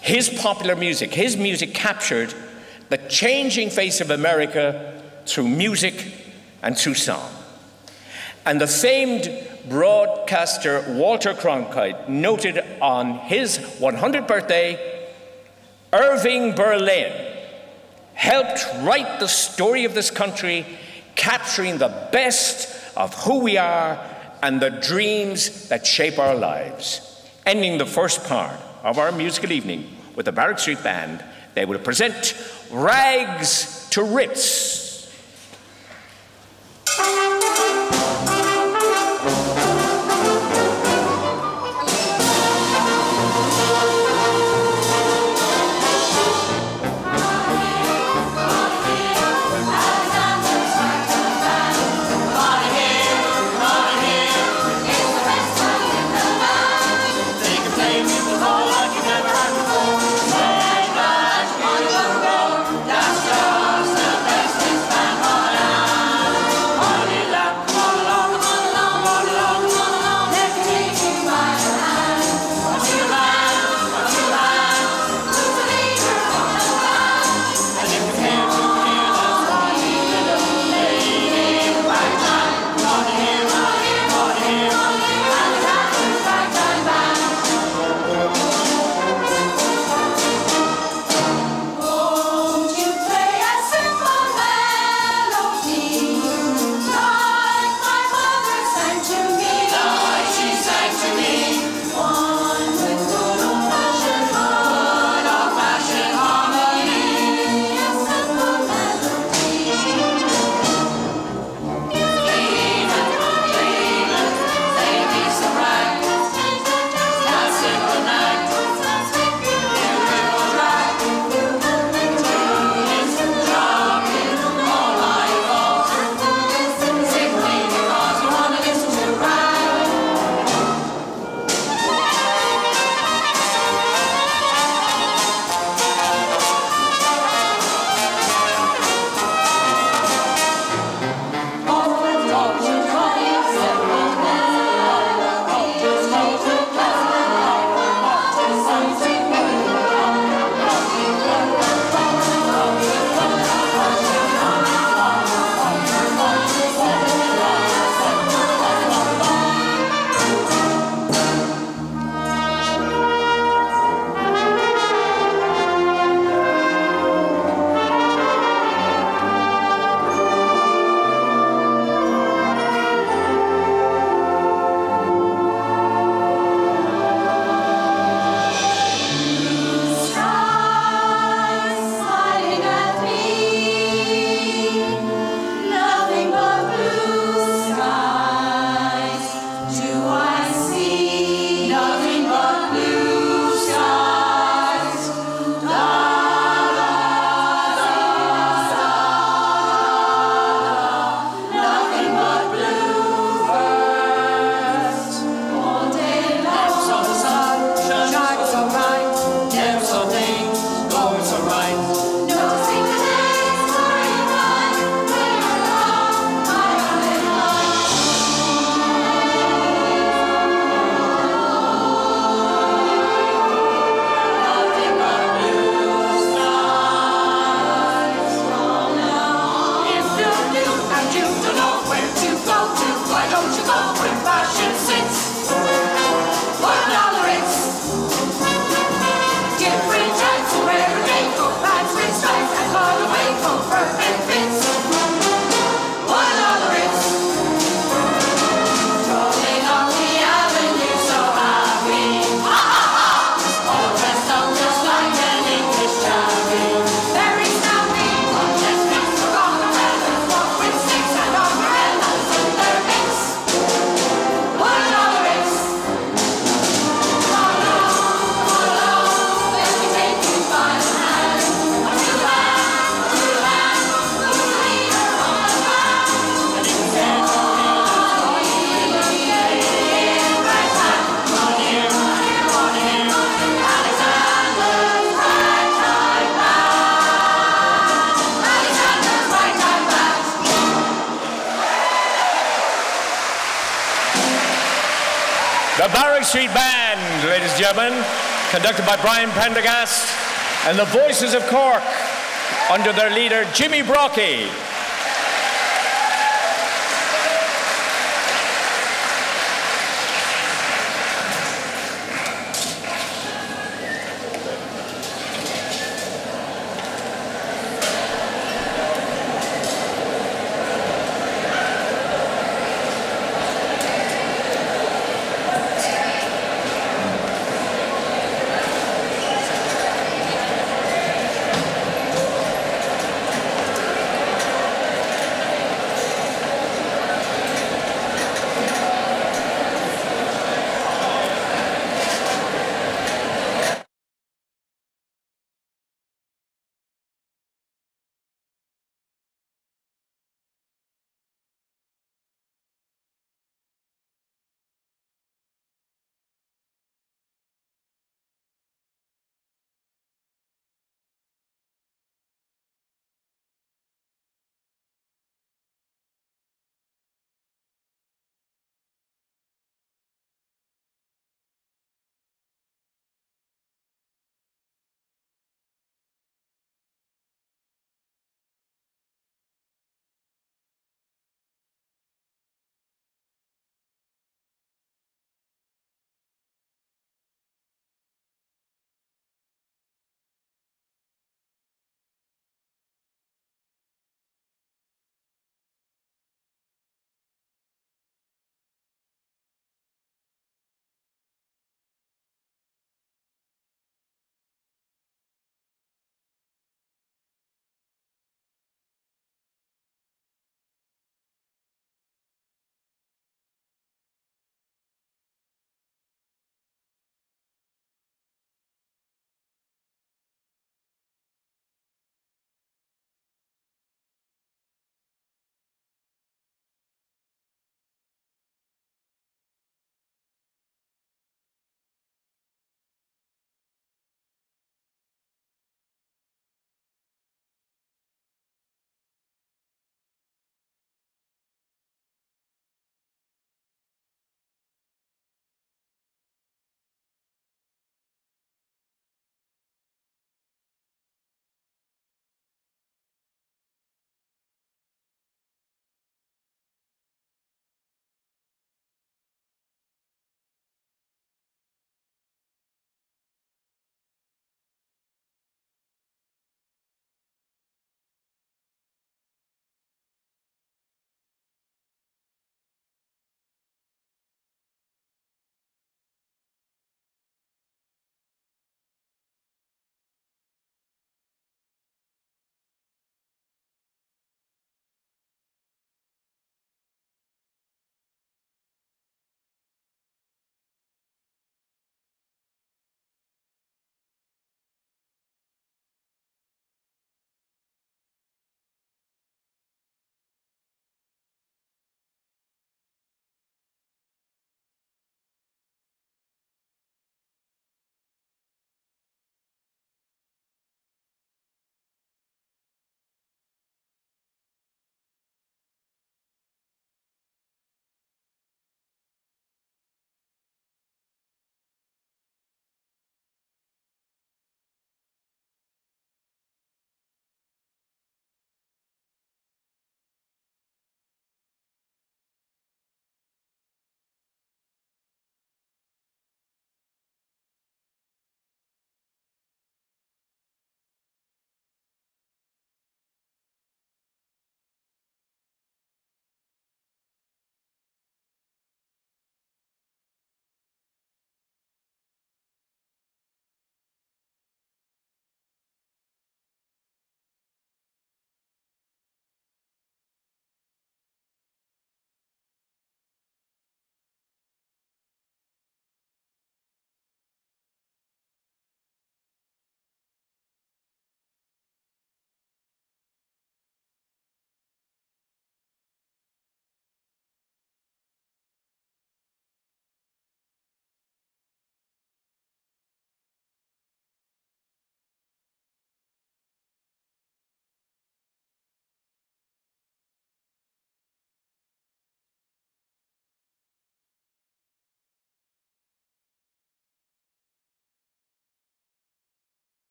His popular music, his music captured the changing face of America through music and through song. And the famed broadcaster Walter Cronkite noted on his 100th birthday Irving Berlin helped write the story of this country capturing the best of who we are and the dreams that shape our lives. Ending the first part of our musical evening with the Barrack Street Band, they will present Rags to Riches. conducted by Brian Prendergast and the Voices of Cork under their leader Jimmy Brockie.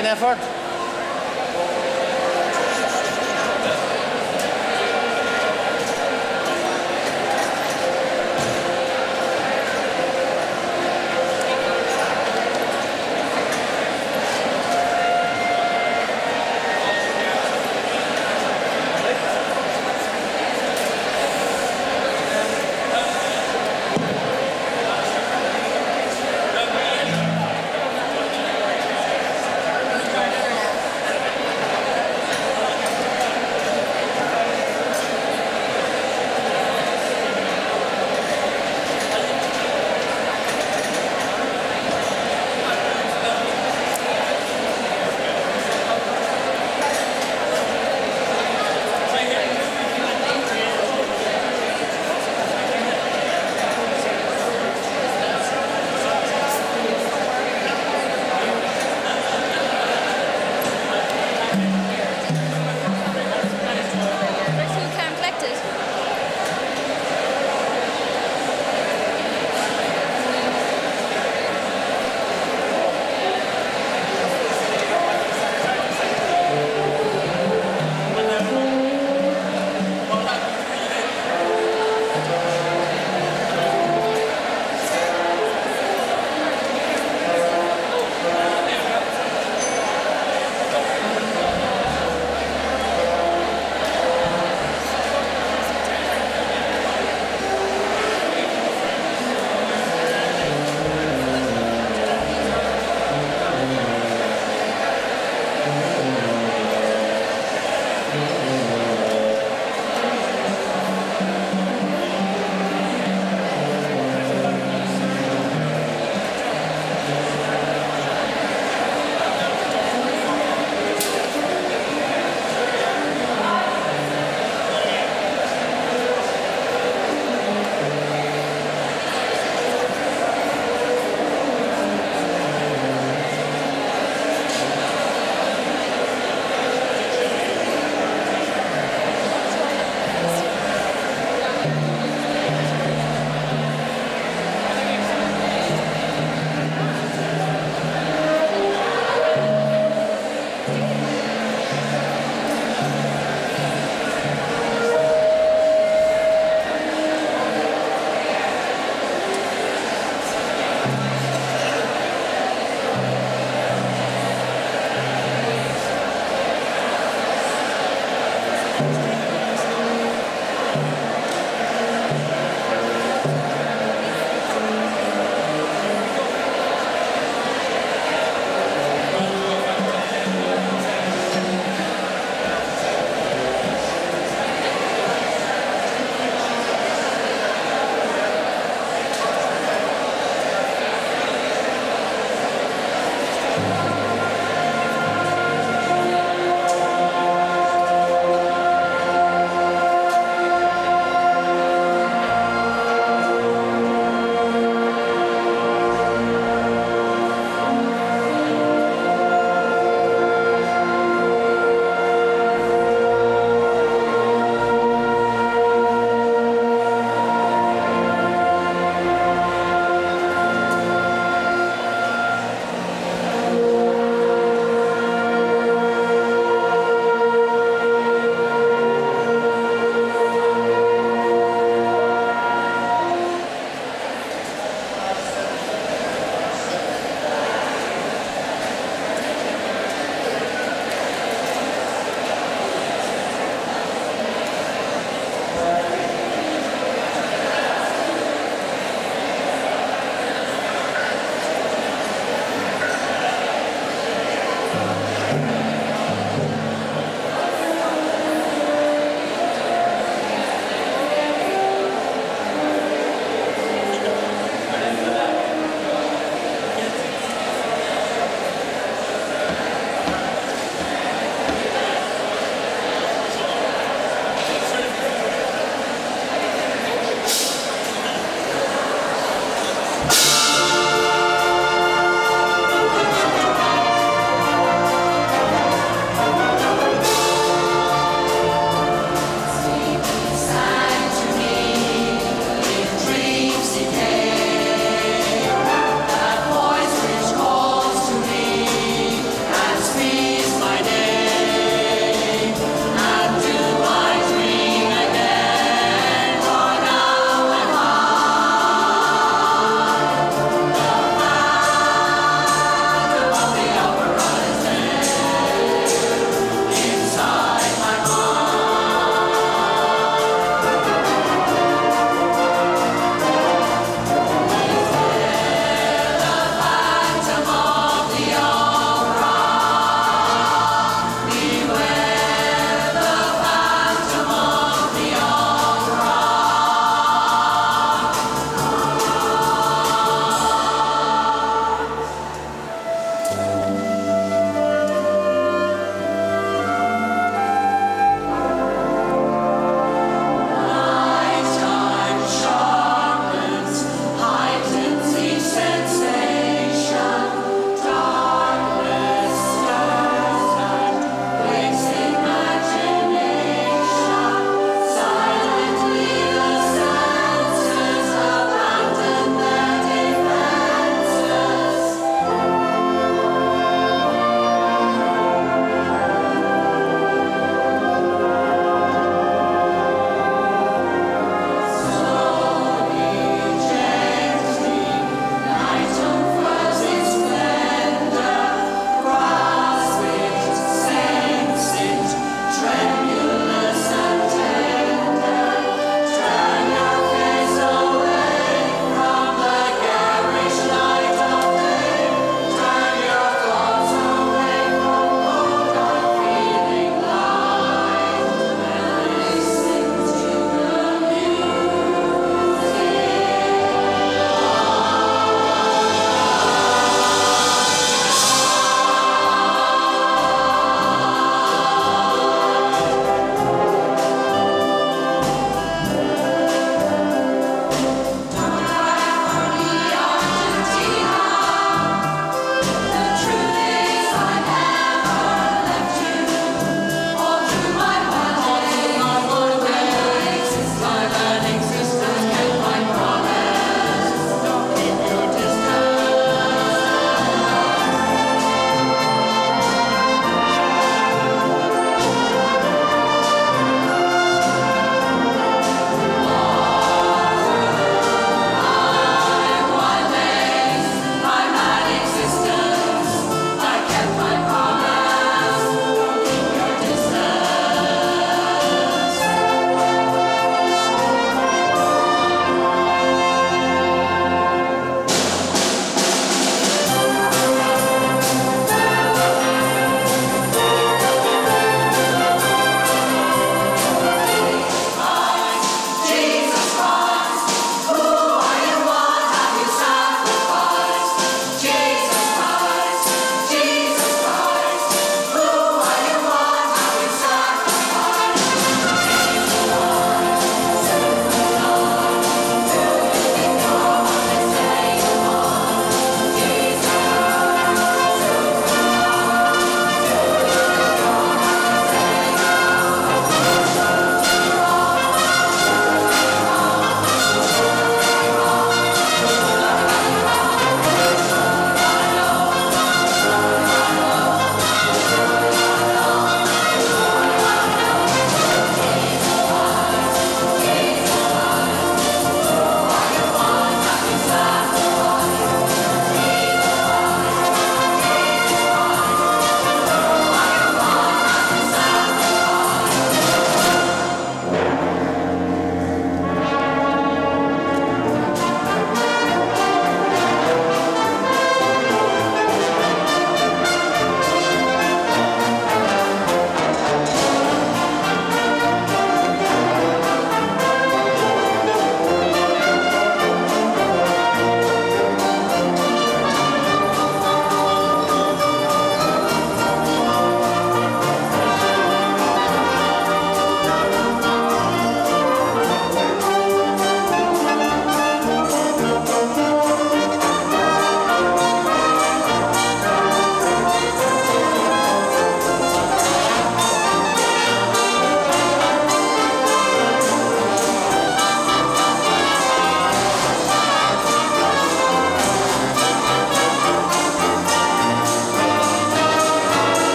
An effort?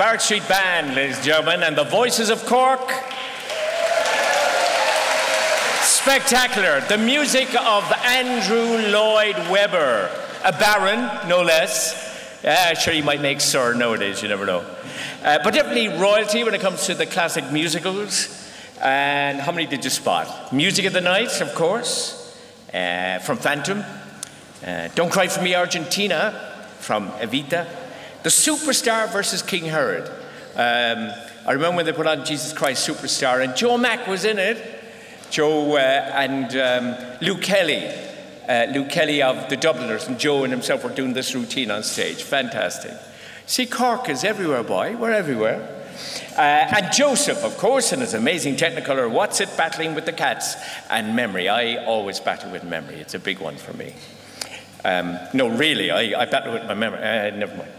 Barrack Street Band, ladies and gentlemen, and the voices of Cork. Spectacular. The music of Andrew Lloyd Webber, a baron, no less. Uh, sure, you might make Sir nowadays, you never know. Uh, but definitely royalty when it comes to the classic musicals. And how many did you spot? Music of the Night, of course, uh, from Phantom. Uh, Don't Cry for Me, Argentina, from Evita. The Superstar versus King Herod. Um, I remember when they put on Jesus Christ Superstar, and Joe Mack was in it. Joe uh, and um, Luke Kelly. Uh, Luke Kelly of the Dubliners, and Joe and himself were doing this routine on stage. Fantastic. See, Cork is everywhere, boy. We're everywhere. Uh, and Joseph, of course, and his amazing technicolor, What's It Battling with the Cats? And memory. I always battle with memory. It's a big one for me. Um, no, really, I, I battle with my memory. Uh, never mind.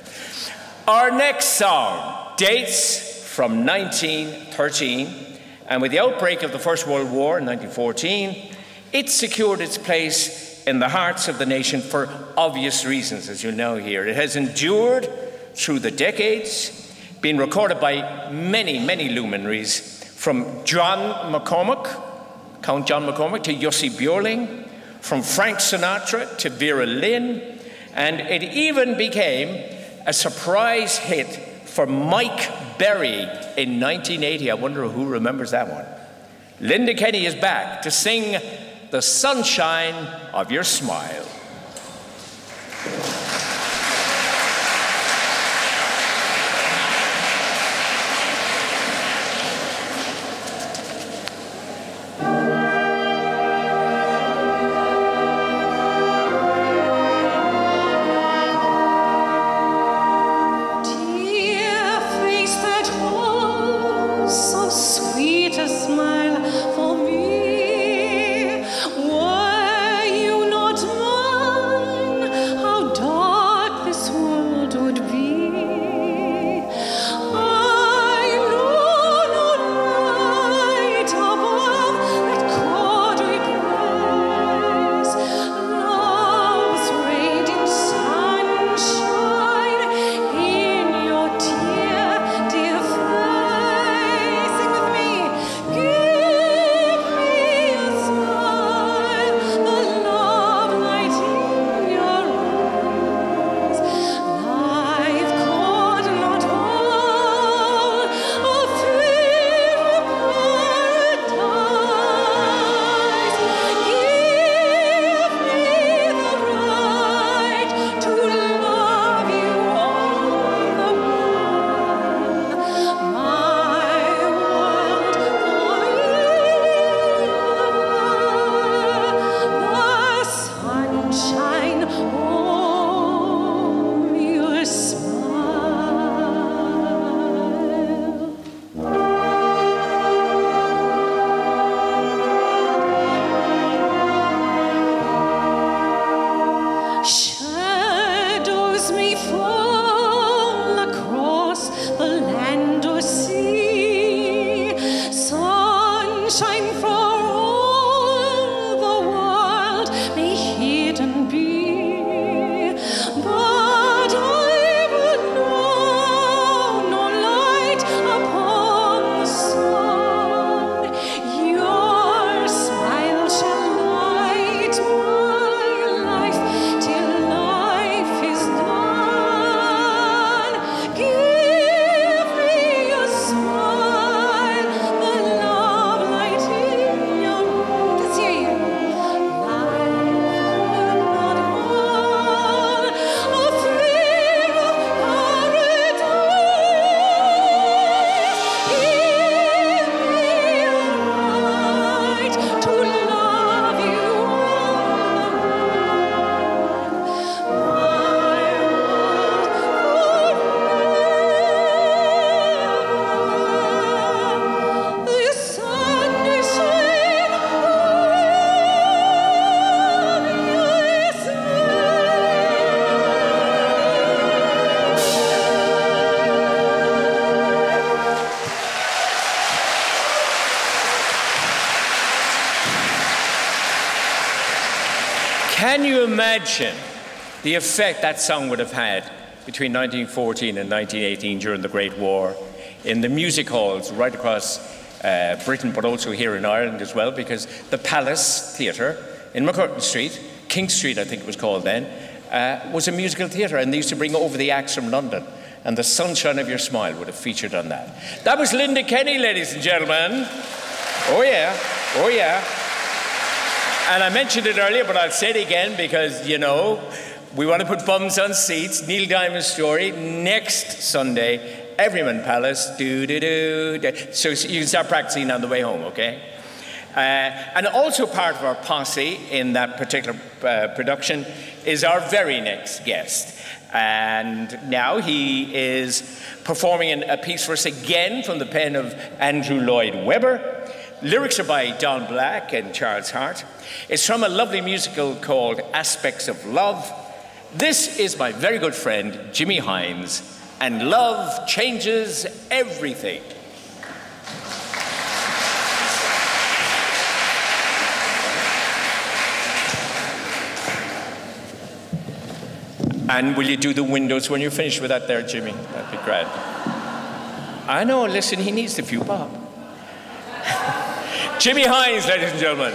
Our next song dates from 1913, and with the outbreak of the First World War in 1914, it secured its place in the hearts of the nation for obvious reasons, as you know here. It has endured through the decades, been recorded by many, many luminaries, from John McCormack, Count John McCormack, to Jussi Bjorling, from Frank Sinatra to Vera Lynn, and it even became a surprise hit for Mike Berry in 1980. I wonder who remembers that one. Linda Kenny is back to sing The Sunshine of Your Smile. Imagine the effect that song would have had between 1914 and 1918 during the Great War in the music halls right across uh, Britain, but also here in Ireland as well, because the Palace Theatre in MacCurtain Street, King Street, I think it was called then, uh, was a musical theatre, and they used to bring over the acts from London. And the sunshine of your smile would have featured on that. That was Linda Kenny, ladies and gentlemen. Oh, yeah. Oh, yeah. And I mentioned it earlier, but I'll say it again because, you know, we want to put bums on seats. Neil Diamond's story next Sunday, Everyman Palace. Do, do, do. So you can start practicing on the way home, okay? Uh, and also part of our posse in that particular uh, production is our very next guest. And now he is performing in a piece for us again from the pen of Andrew Lloyd Webber. Lyrics are by Don Black and Charles Hart. It's from a lovely musical called Aspects of Love. This is my very good friend Jimmy Hines, and love changes everything. And will you do the windows when you're finished with that there, Jimmy? That'd be great. I know, listen, he needs the few bob. Jimmy Hines, ladies and gentlemen.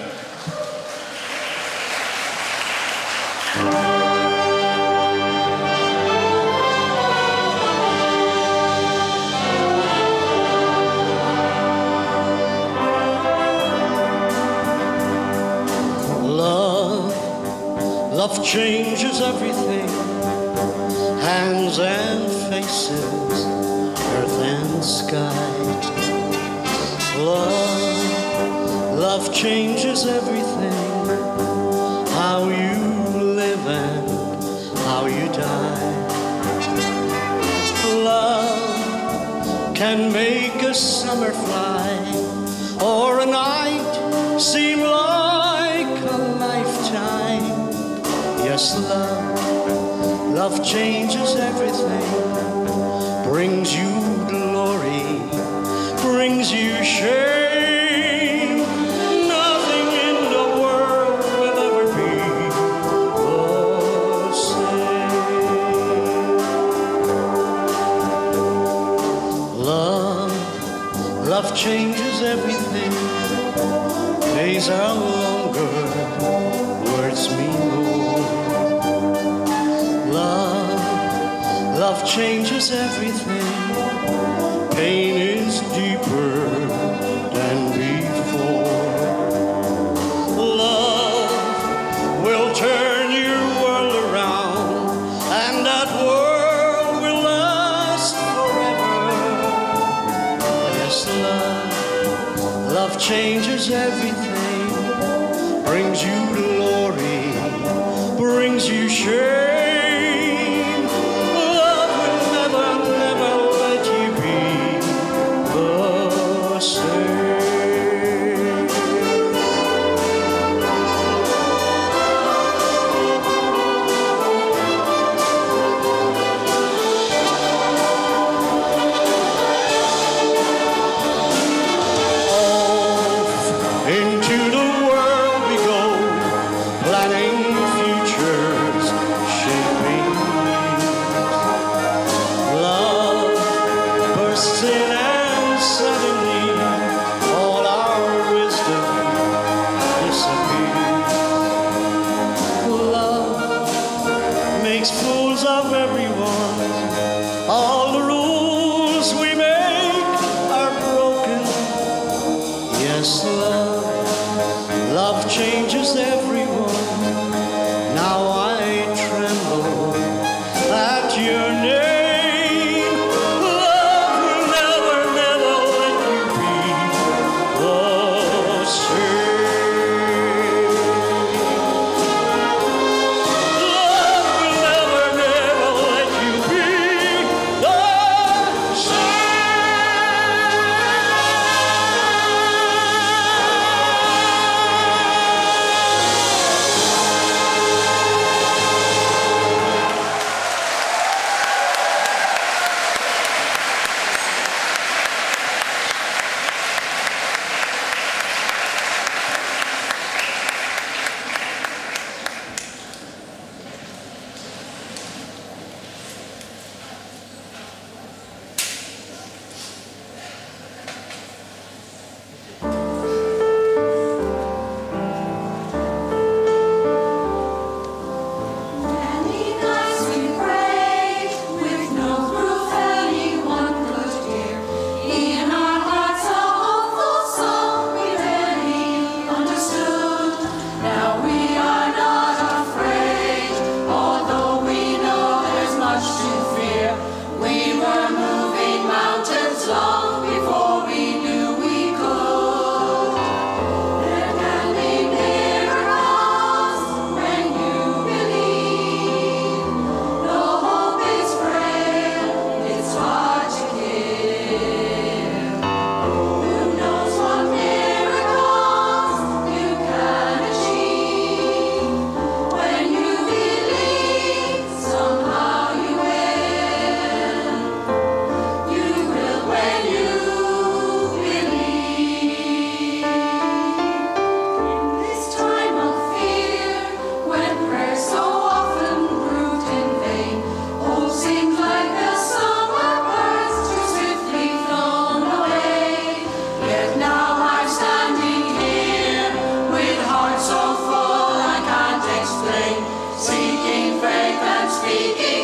Love, love changes everything. Hands and faces, earth and sky. Love, love changes everything. How you live and how you die. Love can make a summer fly or a night seem like a lifetime. Yes, love, love changes everything, brings you He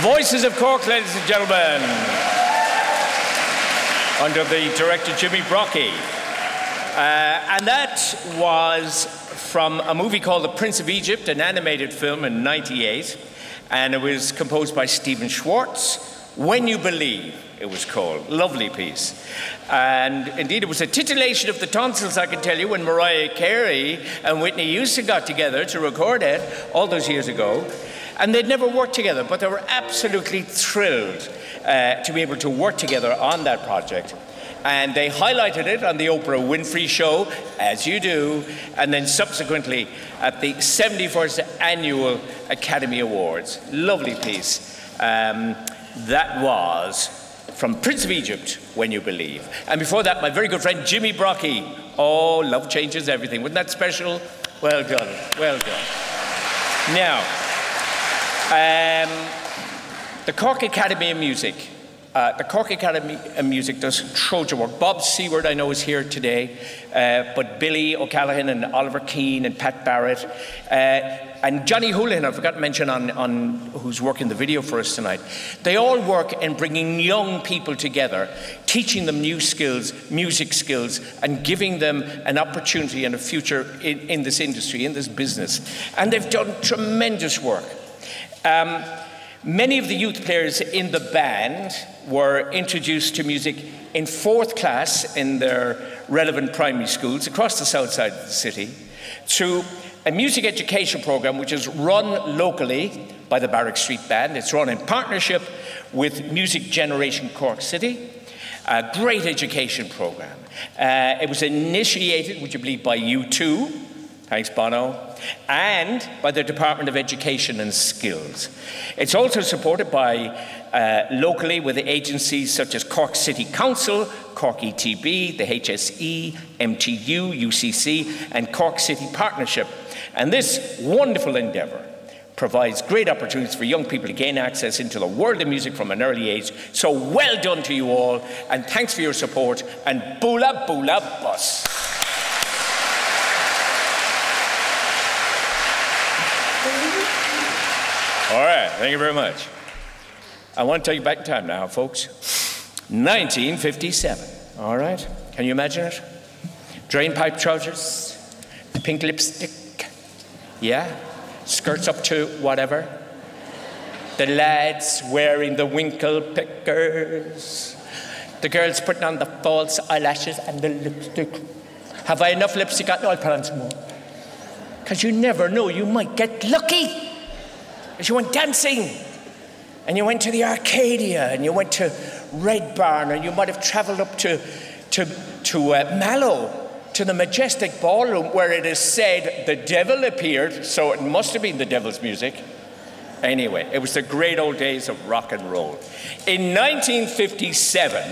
voices of Cork, ladies and gentlemen, under the director Jimmy Brockie. Uh, and that was from a movie called The Prince of Egypt, an animated film in 98. And it was composed by Stephen Schwartz. When You Believe, it was called. Lovely piece. And indeed, it was a titillation of the tonsils, I can tell you, when Mariah Carey and Whitney Houston got together to record it all those years ago. And they'd never worked together, but they were absolutely thrilled uh, to be able to work together on that project. And they highlighted it on the Oprah Winfrey Show, as you do, and then subsequently at the 71st Annual Academy Awards. Lovely piece. Um, that was from Prince of Egypt, When You Believe. And before that, my very good friend Jimmy Brockie. Oh, love changes everything. Wasn't that special? Well done. Well done. Now, um, the Cork Academy of Music. Uh, the Cork Academy of Music does Trojan work. Bob Seward, I know, is here today, uh, but Billy O'Callaghan and Oliver Keane and Pat Barrett, uh, and Johnny Houlihan, I forgot to mention on, on who's working the video for us tonight. They all work in bringing young people together, teaching them new skills, music skills, and giving them an opportunity and a future in, in this industry, in this business. And they've done tremendous work. Um, many of the youth players in the band were introduced to music in fourth class in their relevant primary schools across the south side of the city through a music education program which is run locally by the Barrack Street Band. It's run in partnership with Music Generation Cork City. A great education program. Uh, it was initiated, would you believe, by U2, thanks Bono, and by the Department of Education and Skills. It's also supported by uh, locally with the agencies such as Cork City Council, Cork ETB, the HSE, MTU, UCC, and Cork City Partnership. And this wonderful endeavour provides great opportunities for young people to gain access into the world of music from an early age. So well done to you all, and thanks for your support, and bualadh bualadh bos. All right, thank you very much. I want to take you back in time now, folks. 1957, all right? Can you imagine it? Drain pipe trousers, pink lipstick, yeah? Skirts up to whatever. The lads wearing the winkle pickers. The girls putting on the false eyelashes and the lipstick. Have I enough lipstick? I'll put on some more. Because you never know, you might get lucky. You went dancing, and you went to the Arcadia, and you went to Red Barn, or you might have travelled up to, to, to uh, Mallow, to the majestic ballroom where it is said the devil appeared, so it must have been the devil's music. Anyway, it was the great old days of rock and roll. In 1957,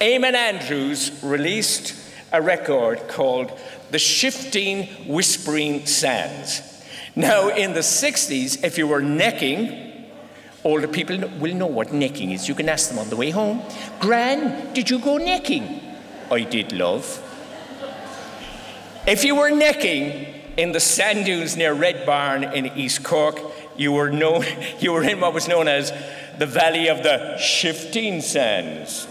Eamon Andrews released a record called The Shifting Whispering Sands. Now, in the 60s, if you were necking, older people will know what necking is. You can ask them on the way home Gran, did you go necking? I did, love. If you were necking in the sand dunes near Red Barn in East Cork, you were, known, you were in what was known as the Valley of the Shifting Sands.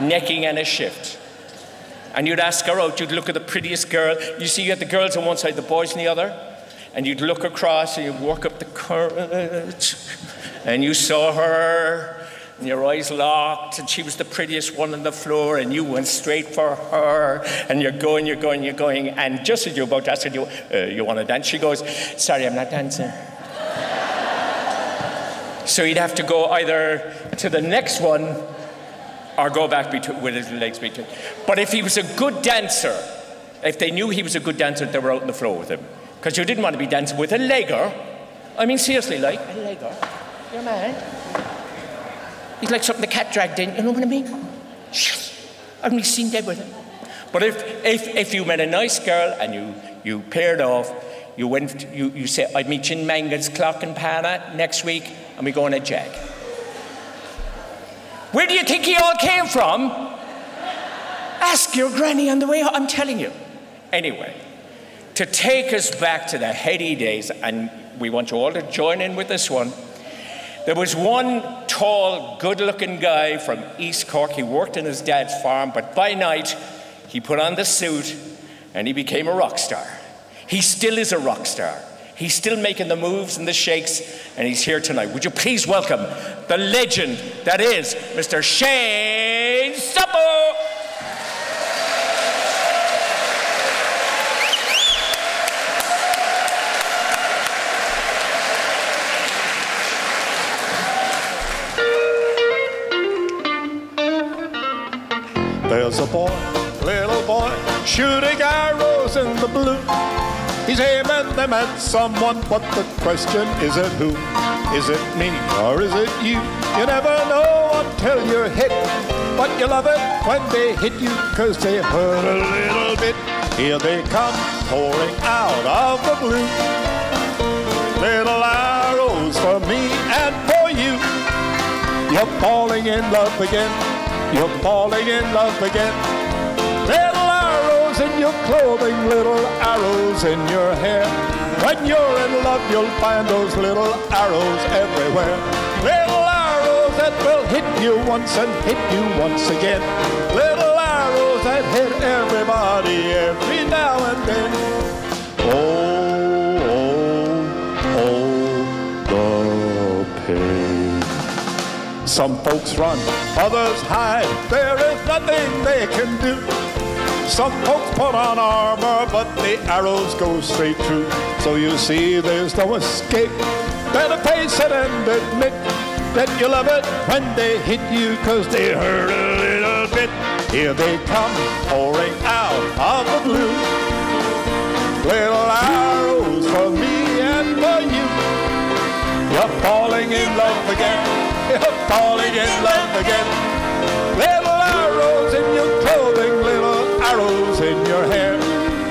Necking and a shift. And you'd ask her out, you'd look at the prettiest girl. You see, you had the girls on one side, the boys on the other. And you'd look across and you'd walk up the current. And you saw her, and your eyes locked, and she was the prettiest one on the floor, and you went straight for her. And you're going, you're going, you're going. And just as you're about to ask her, you, uh, you want to dance? She goes, Sorry, I'm not dancing. so he'd have to go either to the next one or go back between, with his legs between. But if he was a good dancer, if they knew he was a good dancer, they were out on the floor with him. Because you didn't want to be dancing with a legger. I mean, seriously, like, a legger. You're mad. He's like something the cat dragged in, you know what I mean? I've only seen dead with him. But if, if, if you met a nice girl and you, you paired off, you went, you, you say, I'd meet you in Mangan's Clock and Pana next week, and we go on a jag. Where do you think you all came from? Ask your granny on the way home. I'm telling you. Anyway, to take us back to the heady days, and we want you all to join in with this one. There was one tall, good looking guy from East Cork. He worked in his dad's farm, but by night he put on the suit and he became a rock star. He still is a rock star. He's still making the moves and the shakes, and he's here tonight. Would you please welcome the legend that is Mr. Shane Supple? There's a boy, little boy, shooting arrows in the blue. He's aiming them at someone, but the question is it who? Is it me or is it you? You never know until you're hit, but you love it when they hit you, cause they hurt a little bit. Here they come, pouring out of the blue. Little arrows for me and for you. You're falling in love again. You're falling in love again. Little arrows in your clothing, little arrows in your hair. When you're in love, you'll find those little arrows everywhere. Little arrows that will hit you once and hit you once again. Little arrows that hit everybody every now and then. Oh, Some folks run, others hide. There is nothing they can do. Some folks put on armor, but the arrows go straight through. So you see, there's no escape. Better face it and admit that you love it when they hit you, cause they hurt a little bit. Here they come, pouring out of the blue. Little arrows for me and for you. You're falling in love again. You're falling in love again. Little arrows in your clothing, little arrows in your hair.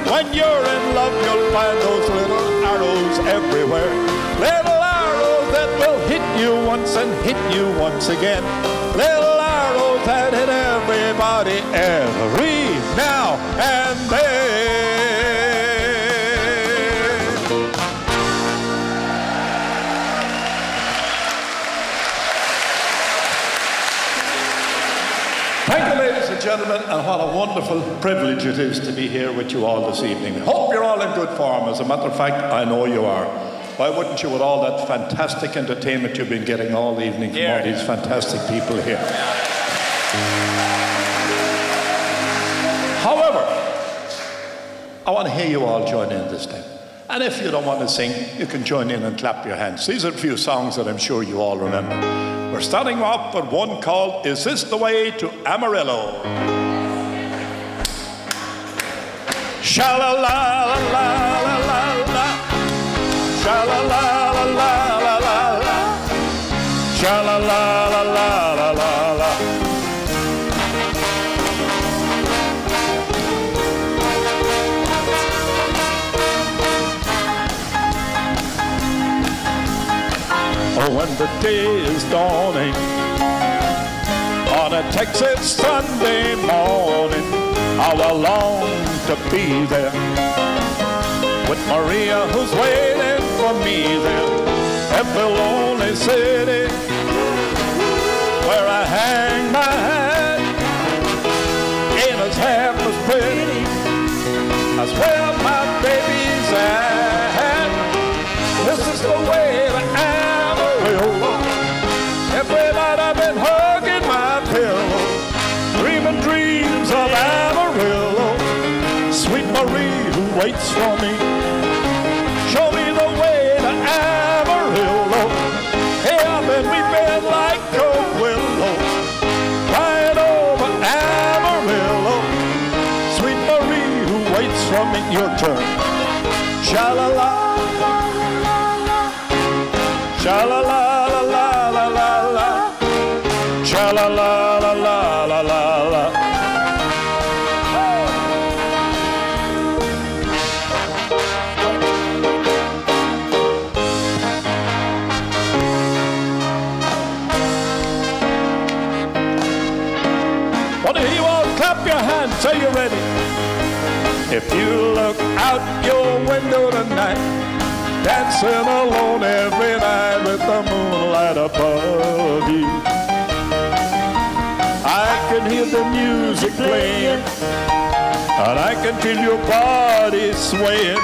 When you're in love, you'll find those little arrows everywhere. Little arrows that will hit you once and hit you once again. Little arrows that hit everybody every Thank you, ladies and gentlemen, and what a wonderful privilege it is to be here with you all this evening. Hope you're all in good form. As a matter of fact, I know you are. Why wouldn't you, with all that fantastic entertainment you've been getting all evening from all these fantastic people here? However, I want to hear you all join in this time. And if you don't want to sing, you can join in and clap your hands. These are a few songs that I'm sure you all remember. We're starting off with one called Is This the Way to Amarillo? Sha la la la la la la. Sha la la when the day is dawning on a Texas Sunday morning, how I long to be there with Maria who's waiting for me there at the lonely city where I hang my hat. Ain't as half as pretty as where my baby's at. This is the way to Every night I've been hugging my pillow, dreaming dreams of Amarillo. Sweet Marie who waits for me, show me the way to Amarillo. Hey, I've been weeping like a willow, right over Amarillo. Sweet Marie who waits for me, your turn. Sha dancing alone every night with the moonlight above you. I can hear the music playing, and I can feel your body swaying.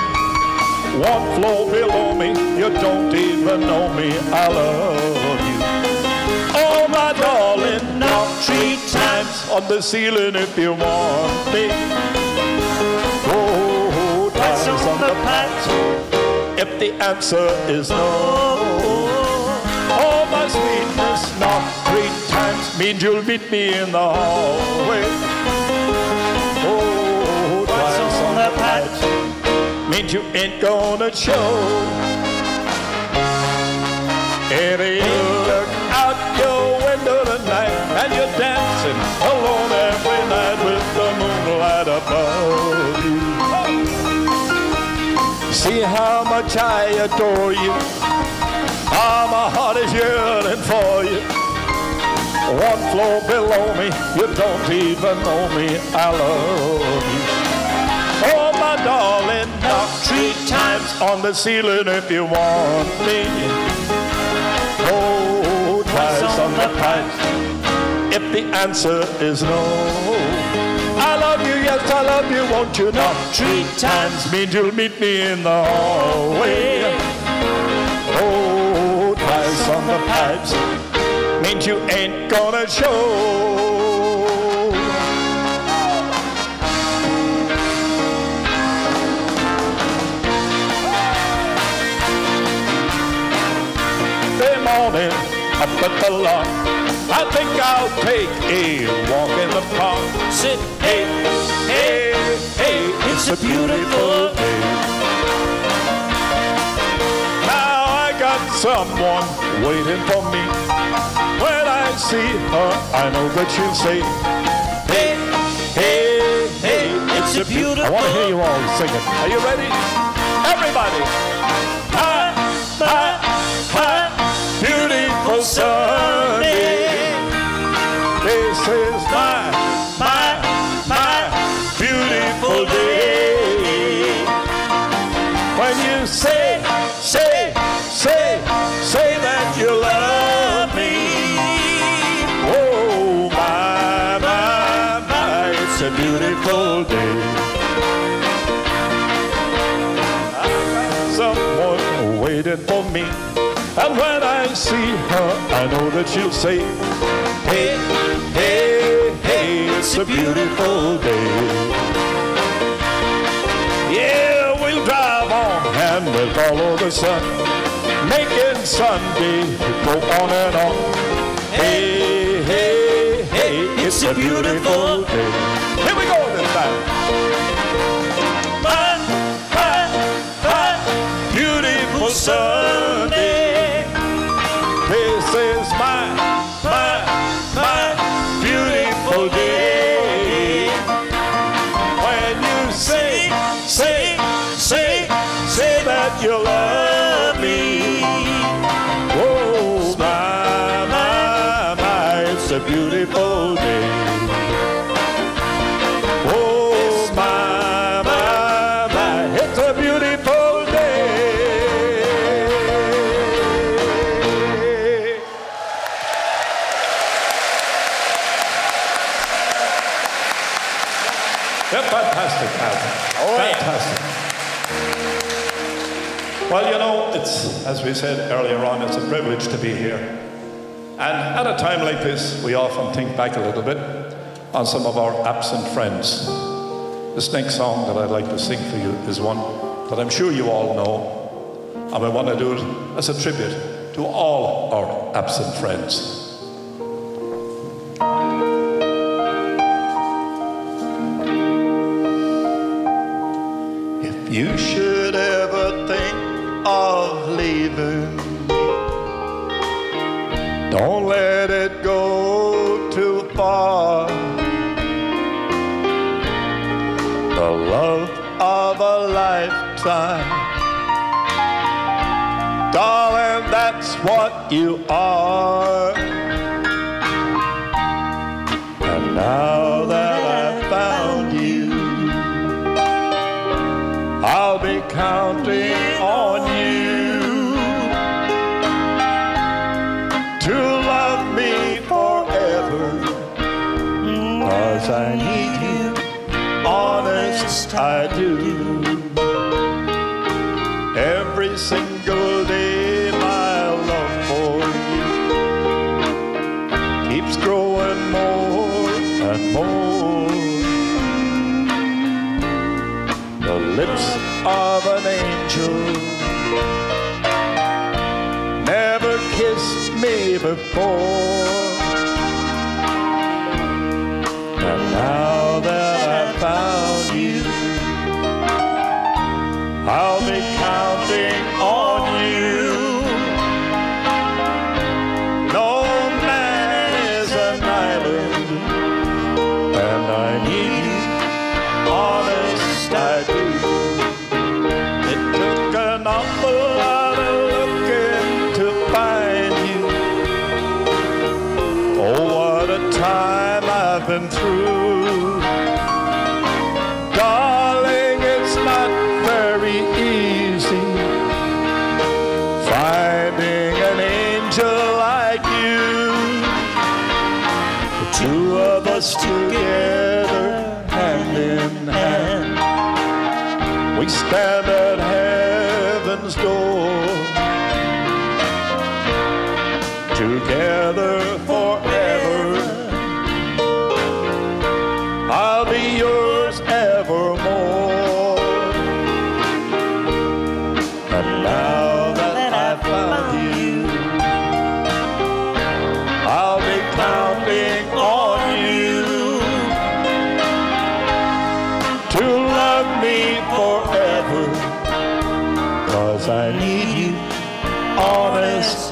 One floor below me, you don't even know me. I love you. Oh, my darling, knock three times on the ceiling if you want me. The answer is no. Oh, my sweetness, knock three times means you'll meet me in the hallway. Oh, twice on the pipes means you ain't gonna show. If you look out your window tonight and you're dancing alone every night with the moonlight above. See how much I adore you. How my heart is yearning for you. One floor below me, you don't even know me. I love you. Oh, my darling, knock three times on the ceiling if you want me. Oh, twice on the pipes if the answer is no. I love you, yes, I love you, won't you? Knock three times means you'll meet me in the hallway. Oh, twice on the pipes means you ain't gonna show. Morning up at the lock. I think I'll take a walk in the park. Sit, hey, hey, hey, it's a beautiful day. Now I got someone waiting for me. When I see her, I know that she'll say, Hey, hey, hey, it's a beautiful. day. I want to hear you all sing it. Are you ready? Everybody. Hi, hi, hi, beautiful Sunday. Is my, my, my beautiful day. When you say, say, say, say that you love me. Oh, my, my, my, it's a beautiful day. Someone waiting for me. And when I see her, I know that she'll say, hey, it's a beautiful day. Yeah, we'll drive on and we'll follow the sun, making Sunday go on and on. Hey, hey, hey, it's a beautiful day. Here we go privilege to be here. And at a time like this, we often think back a little bit on some of our absent friends. This next song that I'd like to sing for you is one that I'm sure you all know, and we want to do it as a tribute to all our absent friends. If you should ever think of leaving don't let it go too far. The love of a lifetime. Darling, that's what you are. And now that I've found you, I'll be counting I do. Every single day, my love for you keeps growing more and more. The lips of an angel never kissed me before.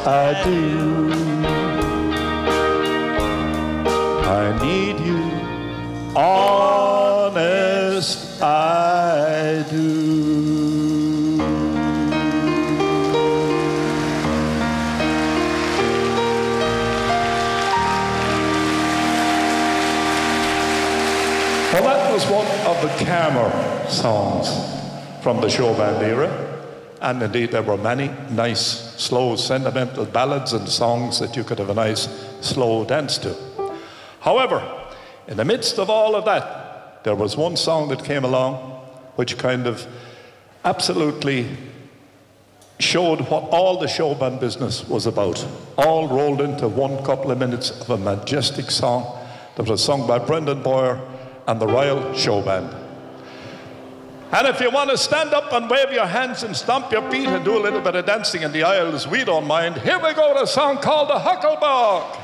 I do. I need you, honest I do. Well, that was one of the calmer songs from the show band era. And indeed, there were many nice, slow, sentimental ballads and songs that you could have a nice, slow dance to. However, in the midst of all of that, there was one song that came along which kind of absolutely showed what all the show band business was about, all rolled into one couple of minutes of a majestic song that was sung by Brendan Bowyer and the Royal Show Band. And if you want to stand up and wave your hands and stomp your feet and do a little bit of dancing in the aisles, we don't mind. Here we go to a song called The Hucklebuck.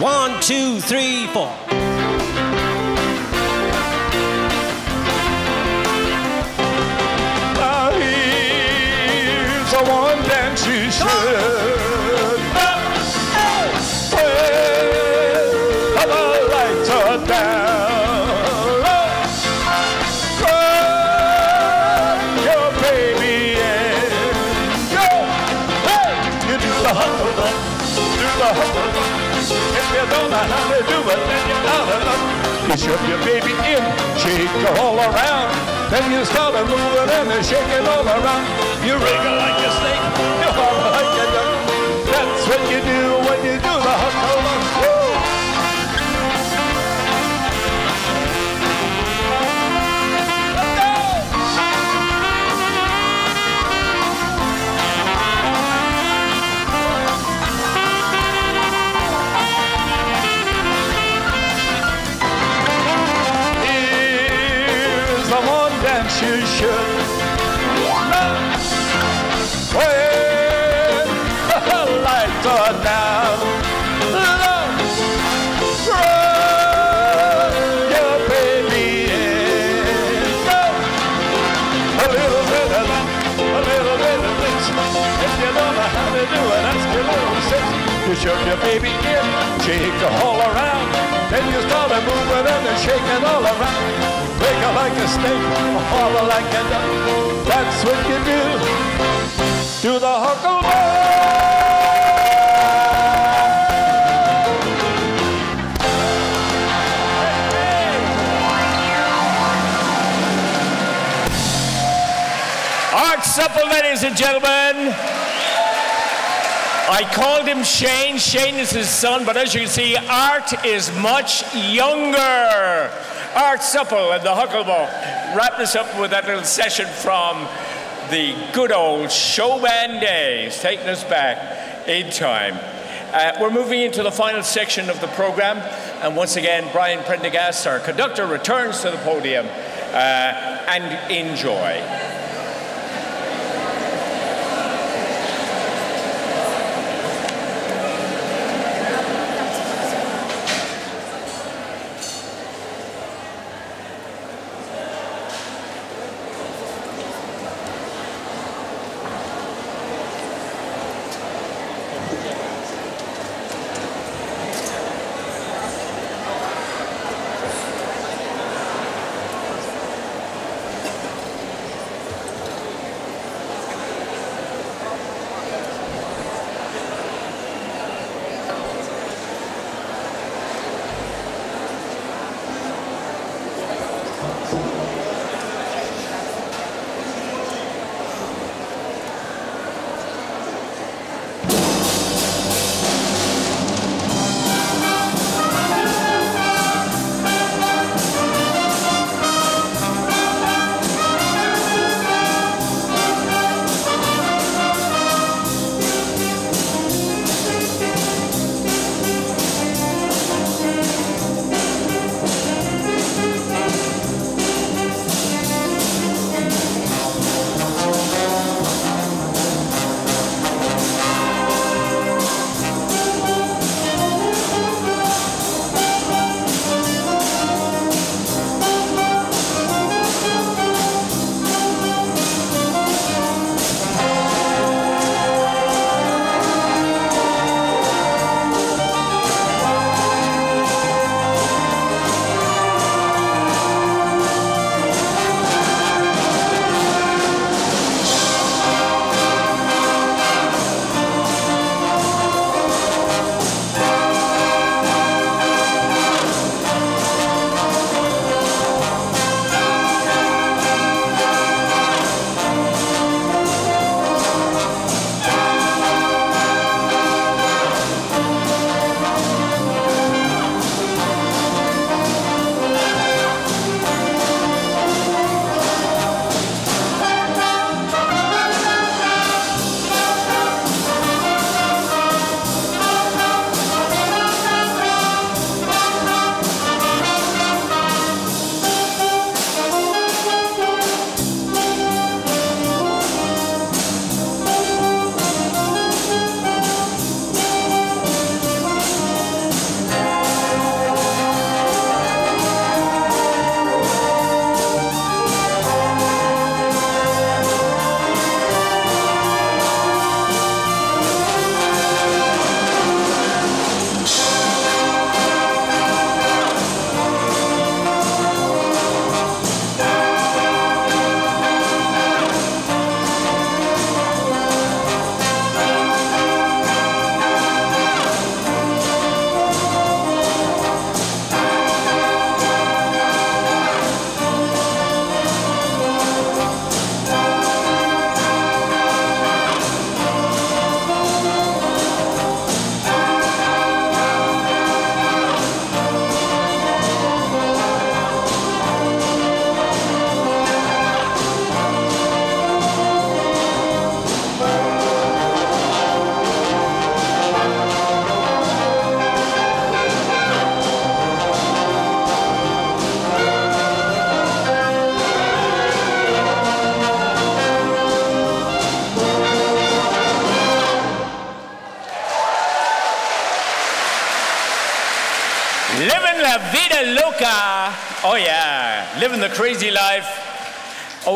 One, two, three, four. Now here's the one dance you should. Luck. You shove your baby in, shake her all around. Then you start a moving and a shaking all around. You wriggle like a snake, you hop like a duck. That's what you do when you do the. Woo! Baby in, shake her all around. Then you start a moving and a shaking all around. Wiggle like a snake, holler like a duck. That's what you do. Do the hucklebuck. Art Supple, ladies and gentlemen. I called him Shane. Shane is his son, but as you can see, Art is much younger. Art Supple and the Huckleberry Wrap us up with that little session from the good old showman days, taking us back in time. Uh, we're moving into the final section of the program, and once again, Brian Prendergast, our conductor, returns to the podium uh, and enjoy.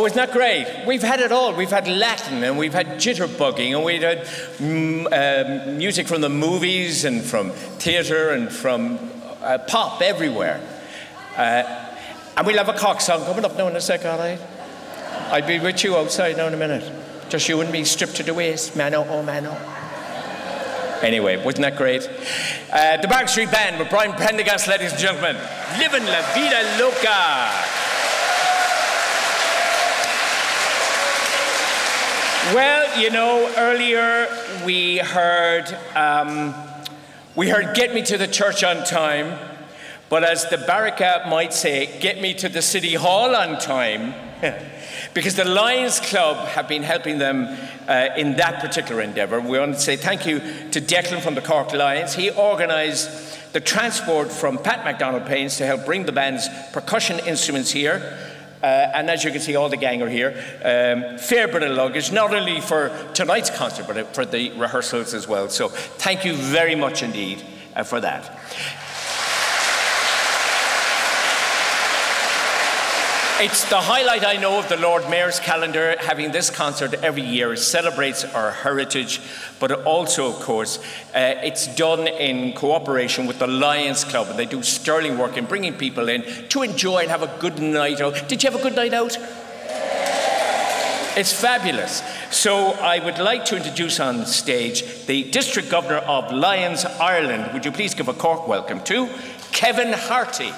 Isn't that great? We've had it all. We've had Latin and we've had jitterbugging and we've had uh, music from the movies and from theatre and from uh, pop everywhere. Uh, and we'll have a cock song coming up now in a sec, all right? I'll be with you outside now in a minute. Just you and me stripped to the waist. Mano, oh, mano. Anyway, wasn't that great? Uh, the Barrack Street Band with Brian Prendergast, ladies and gentlemen. Living la vida loca. Well, you know, earlier we heard um, we heard "Get Me to the Church on Time," But as the Barraca might say, get me to the City Hall on time. because the Lions Club have been helping them uh, in that particular endeavour. We want to say thank you to Declan from the Cork Lions. He organised the transport from Pat McDonald Paynes to help bring the band's percussion instruments here. Uh, and as you can see, all the gang are here. Um, fair bit of luggage, not only for tonight's concert, but for the rehearsals as well. So thank you very much indeed uh, for that. It's the highlight, I know, of the Lord Mayor's calendar. Having this concert every year celebrates our heritage, but also, of course, uh, it's done in cooperation with the Lions Club, and they do sterling work in bringing people in to enjoy and have a good night out. Did you have a good night out? It's fabulous. So I would like to introduce on stage the District Governor of Lions Ireland. Would you please give a Cork welcome to Kevin Harty?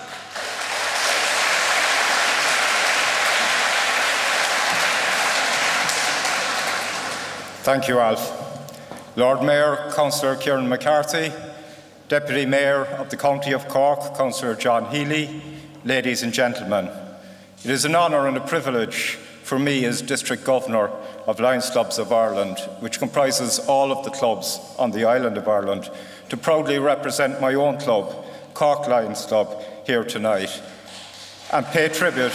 Thank you, Alf. Lord Mayor, Councillor Kieran McCarthy, Deputy Mayor of the County of Cork, Councillor John Healy, ladies and gentlemen. It is an honour and a privilege for me as District Governor of Lions Clubs of Ireland, which comprises all of the clubs on the island of Ireland, to proudly represent my own club, Cork Lions Club, here tonight and pay tribute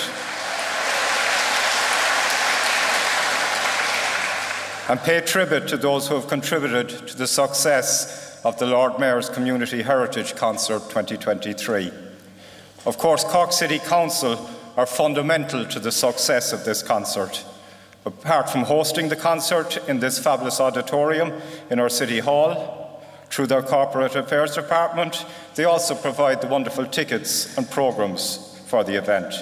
and pay tribute to those who have contributed to the success of the Lord Mayor's Community Heritage Concert 2023. Of course, Cork City Council are fundamental to the success of this concert. Apart from hosting the concert in this fabulous auditorium in our City Hall, through their Corporate Affairs Department, they also provide the wonderful tickets and programmes for the event.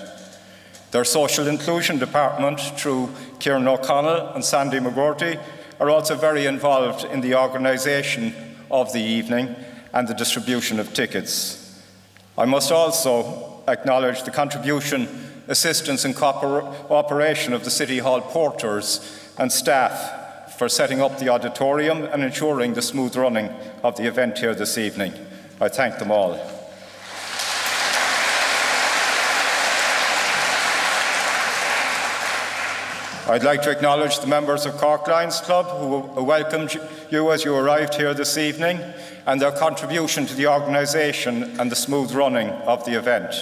Their Social Inclusion Department, through Kieran O'Connell and Sandy McGorty, are also very involved in the organisation of the evening and the distribution of tickets. I must also acknowledge the contribution, assistance and cooperation of the City Hall porters and staff for setting up the auditorium and ensuring the smooth running of the event here this evening. I thank them all. I'd like to acknowledge the members of Cork Lions Club who welcomed you as you arrived here this evening and their contribution to the organisation and the smooth running of the event.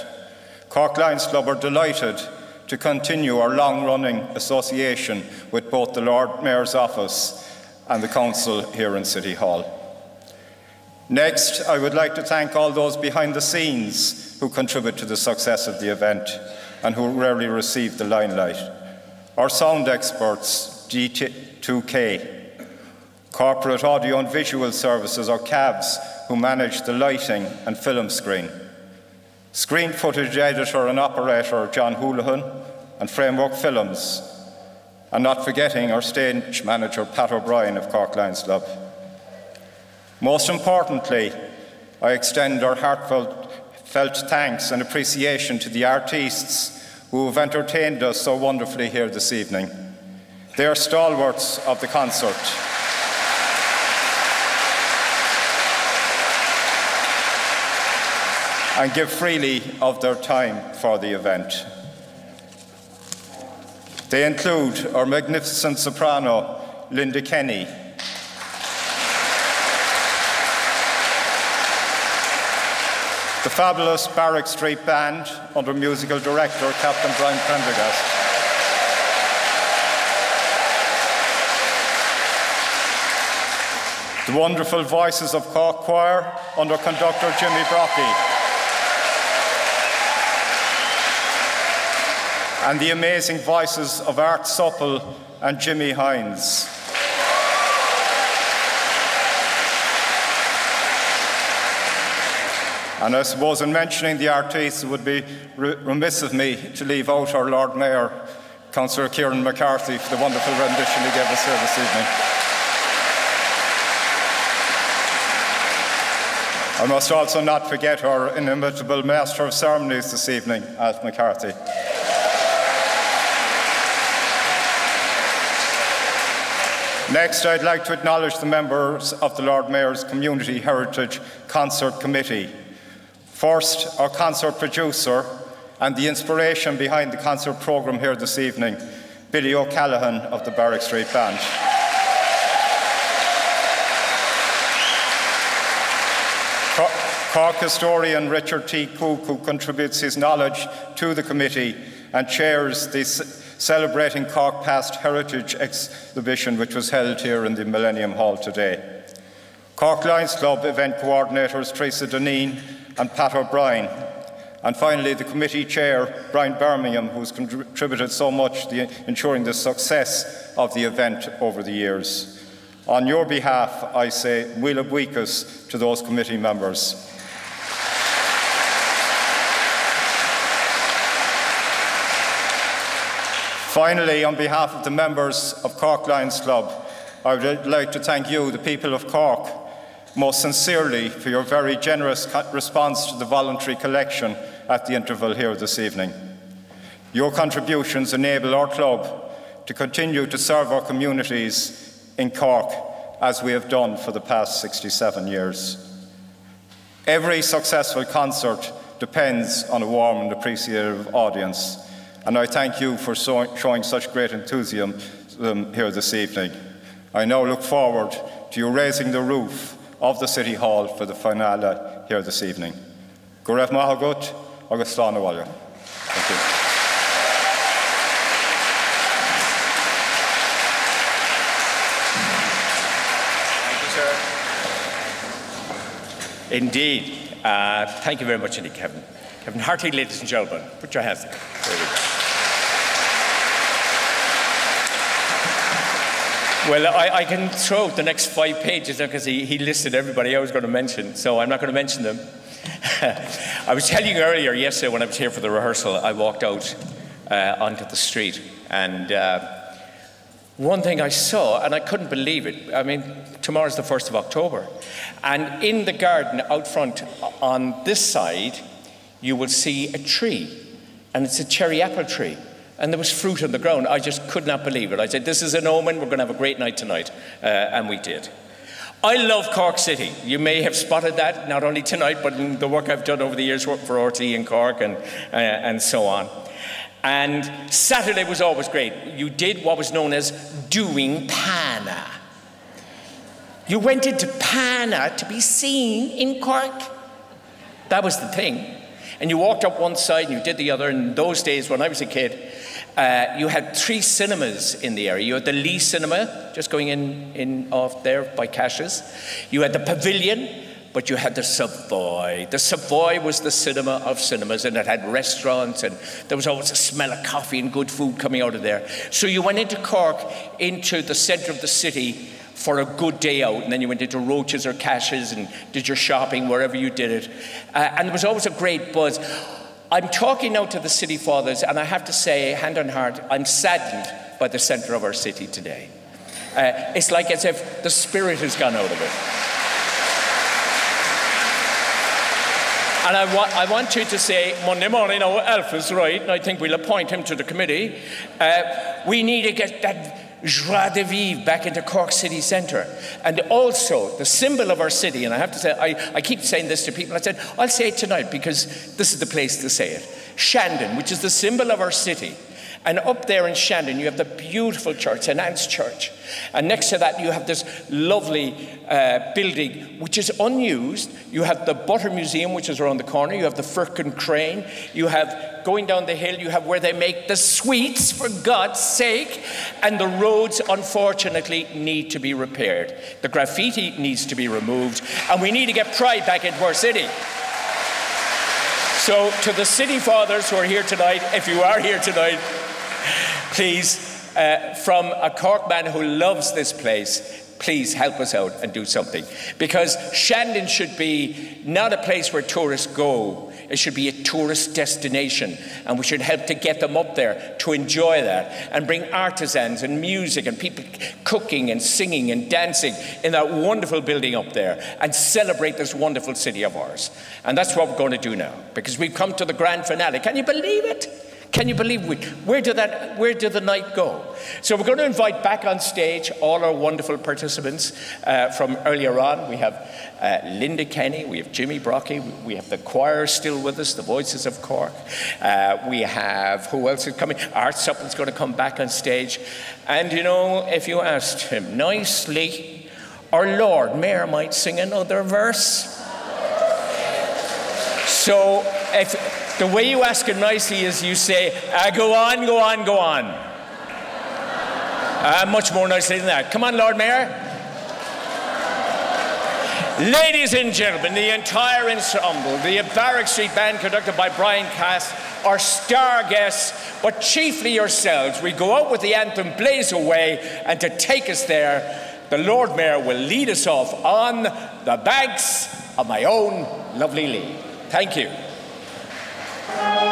Cork Lions Club are delighted to continue our long running association with both the Lord Mayor's Office and the Council here in City Hall. Next, I would like to thank all those behind the scenes who contribute to the success of the event and who rarely receive the limelight. Our sound experts, G2K, Corporate Audio and Visual Services, or CAVS, who manage the lighting and film screen. Screen footage editor and operator John Houlihan, and Framework Films. And not forgetting our stage manager Pat O'Brien of Cork Lions Club. Most importantly, I extend our heartfelt felt thanks and appreciation to the artists who have entertained us so wonderfully here this evening. They are stalwarts of the concert. and give freely of their time for the event. They include our magnificent soprano, Linda Kenny, the fabulous Barrack Street Band under musical director Captain Brian Prendergast. The wonderful voices of Cork Choir under conductor Jimmy Brockie. And the amazing voices of Art Supple and Jimmy Hines. And I suppose in mentioning the artists, it would be remiss of me to leave out our Lord Mayor, Councillor Kieran McCarthy, for the wonderful rendition he gave us here this evening. I must also not forget our inimitable Master of Ceremonies this evening, Alf McCarthy. Next, I'd like to acknowledge the members of the Lord Mayor's Community Heritage Concert Committee First, our concert producer and the inspiration behind the concert programme here this evening, Billy O'Callaghan of the Barrack Street Band. Cork historian Richard T. Cooke, who contributes his knowledge to the committee and chairs the Celebrating Cork Past Heritage exhibition, which was held here in the Millennium Hall today. Cork Lions Club event coordinators Teresa Deneen and Pat O'Brien. And finally, the committee chair, Brian Bermingham, who's contributed so much to ensuring the success of the event over the years. On your behalf, I say, míle buíochas to those committee members. Finally, on behalf of the members of Cork Lions Club, I would like to thank you, the people of Cork, most sincerely for your very generous response to the voluntary collection at the interval here this evening. Your contributions enable our club to continue to serve our communities in Cork as we have done for the past 67 years. Every successful concert depends on a warm and appreciative audience and I thank you for so, showing such great enthusiasm here this evening. I now look forward to you raising the roof of the City Hall for the finale here this evening. Mahagut, Augustana Walya. Thank you. Indeed. Uh, thank you very much indeed, Kevin. Kevin Hartley, ladies and gentlemen. Put your hands there. Well, I, I, can throw out the next five pages because he, he, listed everybody I was going to mention, so I'm not going to mention them. I was telling you earlier, yesterday, when I was here for the rehearsal, I walked out uh, onto the street, and uh, one thing I saw, and I couldn't believe it. I mean, tomorrow's the 1st of October, and in the garden out front on this side, you will see a tree, and it's a cherry apple tree and there was fruit on the ground. I just could not believe it. I said, This is an omen, we're going to have a great night tonight. Uh, and we did. I love Cork City. You may have spotted that not only tonight, but in the work I've done over the years for RTÉ in Cork and, uh, and so on. And Saturday was always great. You did what was known as doing Pana. You went into Pana to be seen in Cork. That was the thing. And you walked up one side and you did the other. In those days, when I was a kid, uh, you had three cinemas in the area. You had the Lee Cinema, just going in, in off there by Cash's. You had the Pavilion, but you had the Savoy. The Savoy was the cinema of cinemas, and it had restaurants, and there was always a smell of coffee and good food coming out of there. So you went into Cork, into the centre of the city for a good day out, and then you went into Roches or Cash's and did your shopping wherever you did it. Uh, and there was always a great buzz. I'm talking now to the city fathers, and I have to say, hand on heart, I'm saddened by the centre of our city today. Uh, it's like as if the spirit has gone out of it. And I, wa- I want you to say, Monday morning, our is right, and I think we'll appoint him to the committee. Uh, we need to get that joie de vivre back into Cork city centre. And also, the symbol of our city, and I have to say, I, I keep saying this to people, I said, I'll say it tonight because this is the place to say it. Shandon, which is the symbol of our city. And up there in Shandon, you have the beautiful church. Anne's Church. And next to that, you have this lovely uh, building, which is unused. You have the Butter Museum, which is around the corner. You have the Firkin Crane. You have, going down the hill, you have where they make the sweets, for God's sake. And the roads, unfortunately, need to be repaired. The graffiti needs to be removed. And we need to get pride back into our city. So, to the city fathers who are here tonight, if you are here tonight, please, uh, from a Cork man who loves this place, please help us out and do something. Because Shandon should be not a place where tourists go, it should be a tourist destination. And we should help to get them up there to enjoy that and bring artisans and music and people cooking and singing and dancing in that wonderful building up there and celebrate this wonderful city of ours. And that's what we're going to do now because we've come to the grand finale. Can you believe it? Can you believe we, where did that where did the night go? So we're going to invite back on stage all our wonderful participants uh, from earlier on. We have uh, Linda Kenny, we have Jimmy Brockie, we have the choir still with us, the Voices of Cork. Uh, we have who else is coming? Art Supple's going to come back on stage, and you know if you asked him nicely, our Lord Mayor might sing another verse. So if the way you ask it nicely is you say, uh, go on, go on, go on. Uh, much more nicely than that. Come on, Lord Mayor. Ladies and gentlemen, the entire ensemble, the Barrack Street Band conducted by Brian Cass, our star guests, but chiefly yourselves. We go out with the anthem Blaze Away, and to take us there, the Lord Mayor will lead us off on the banks of my own lovely Lee. Thank you. The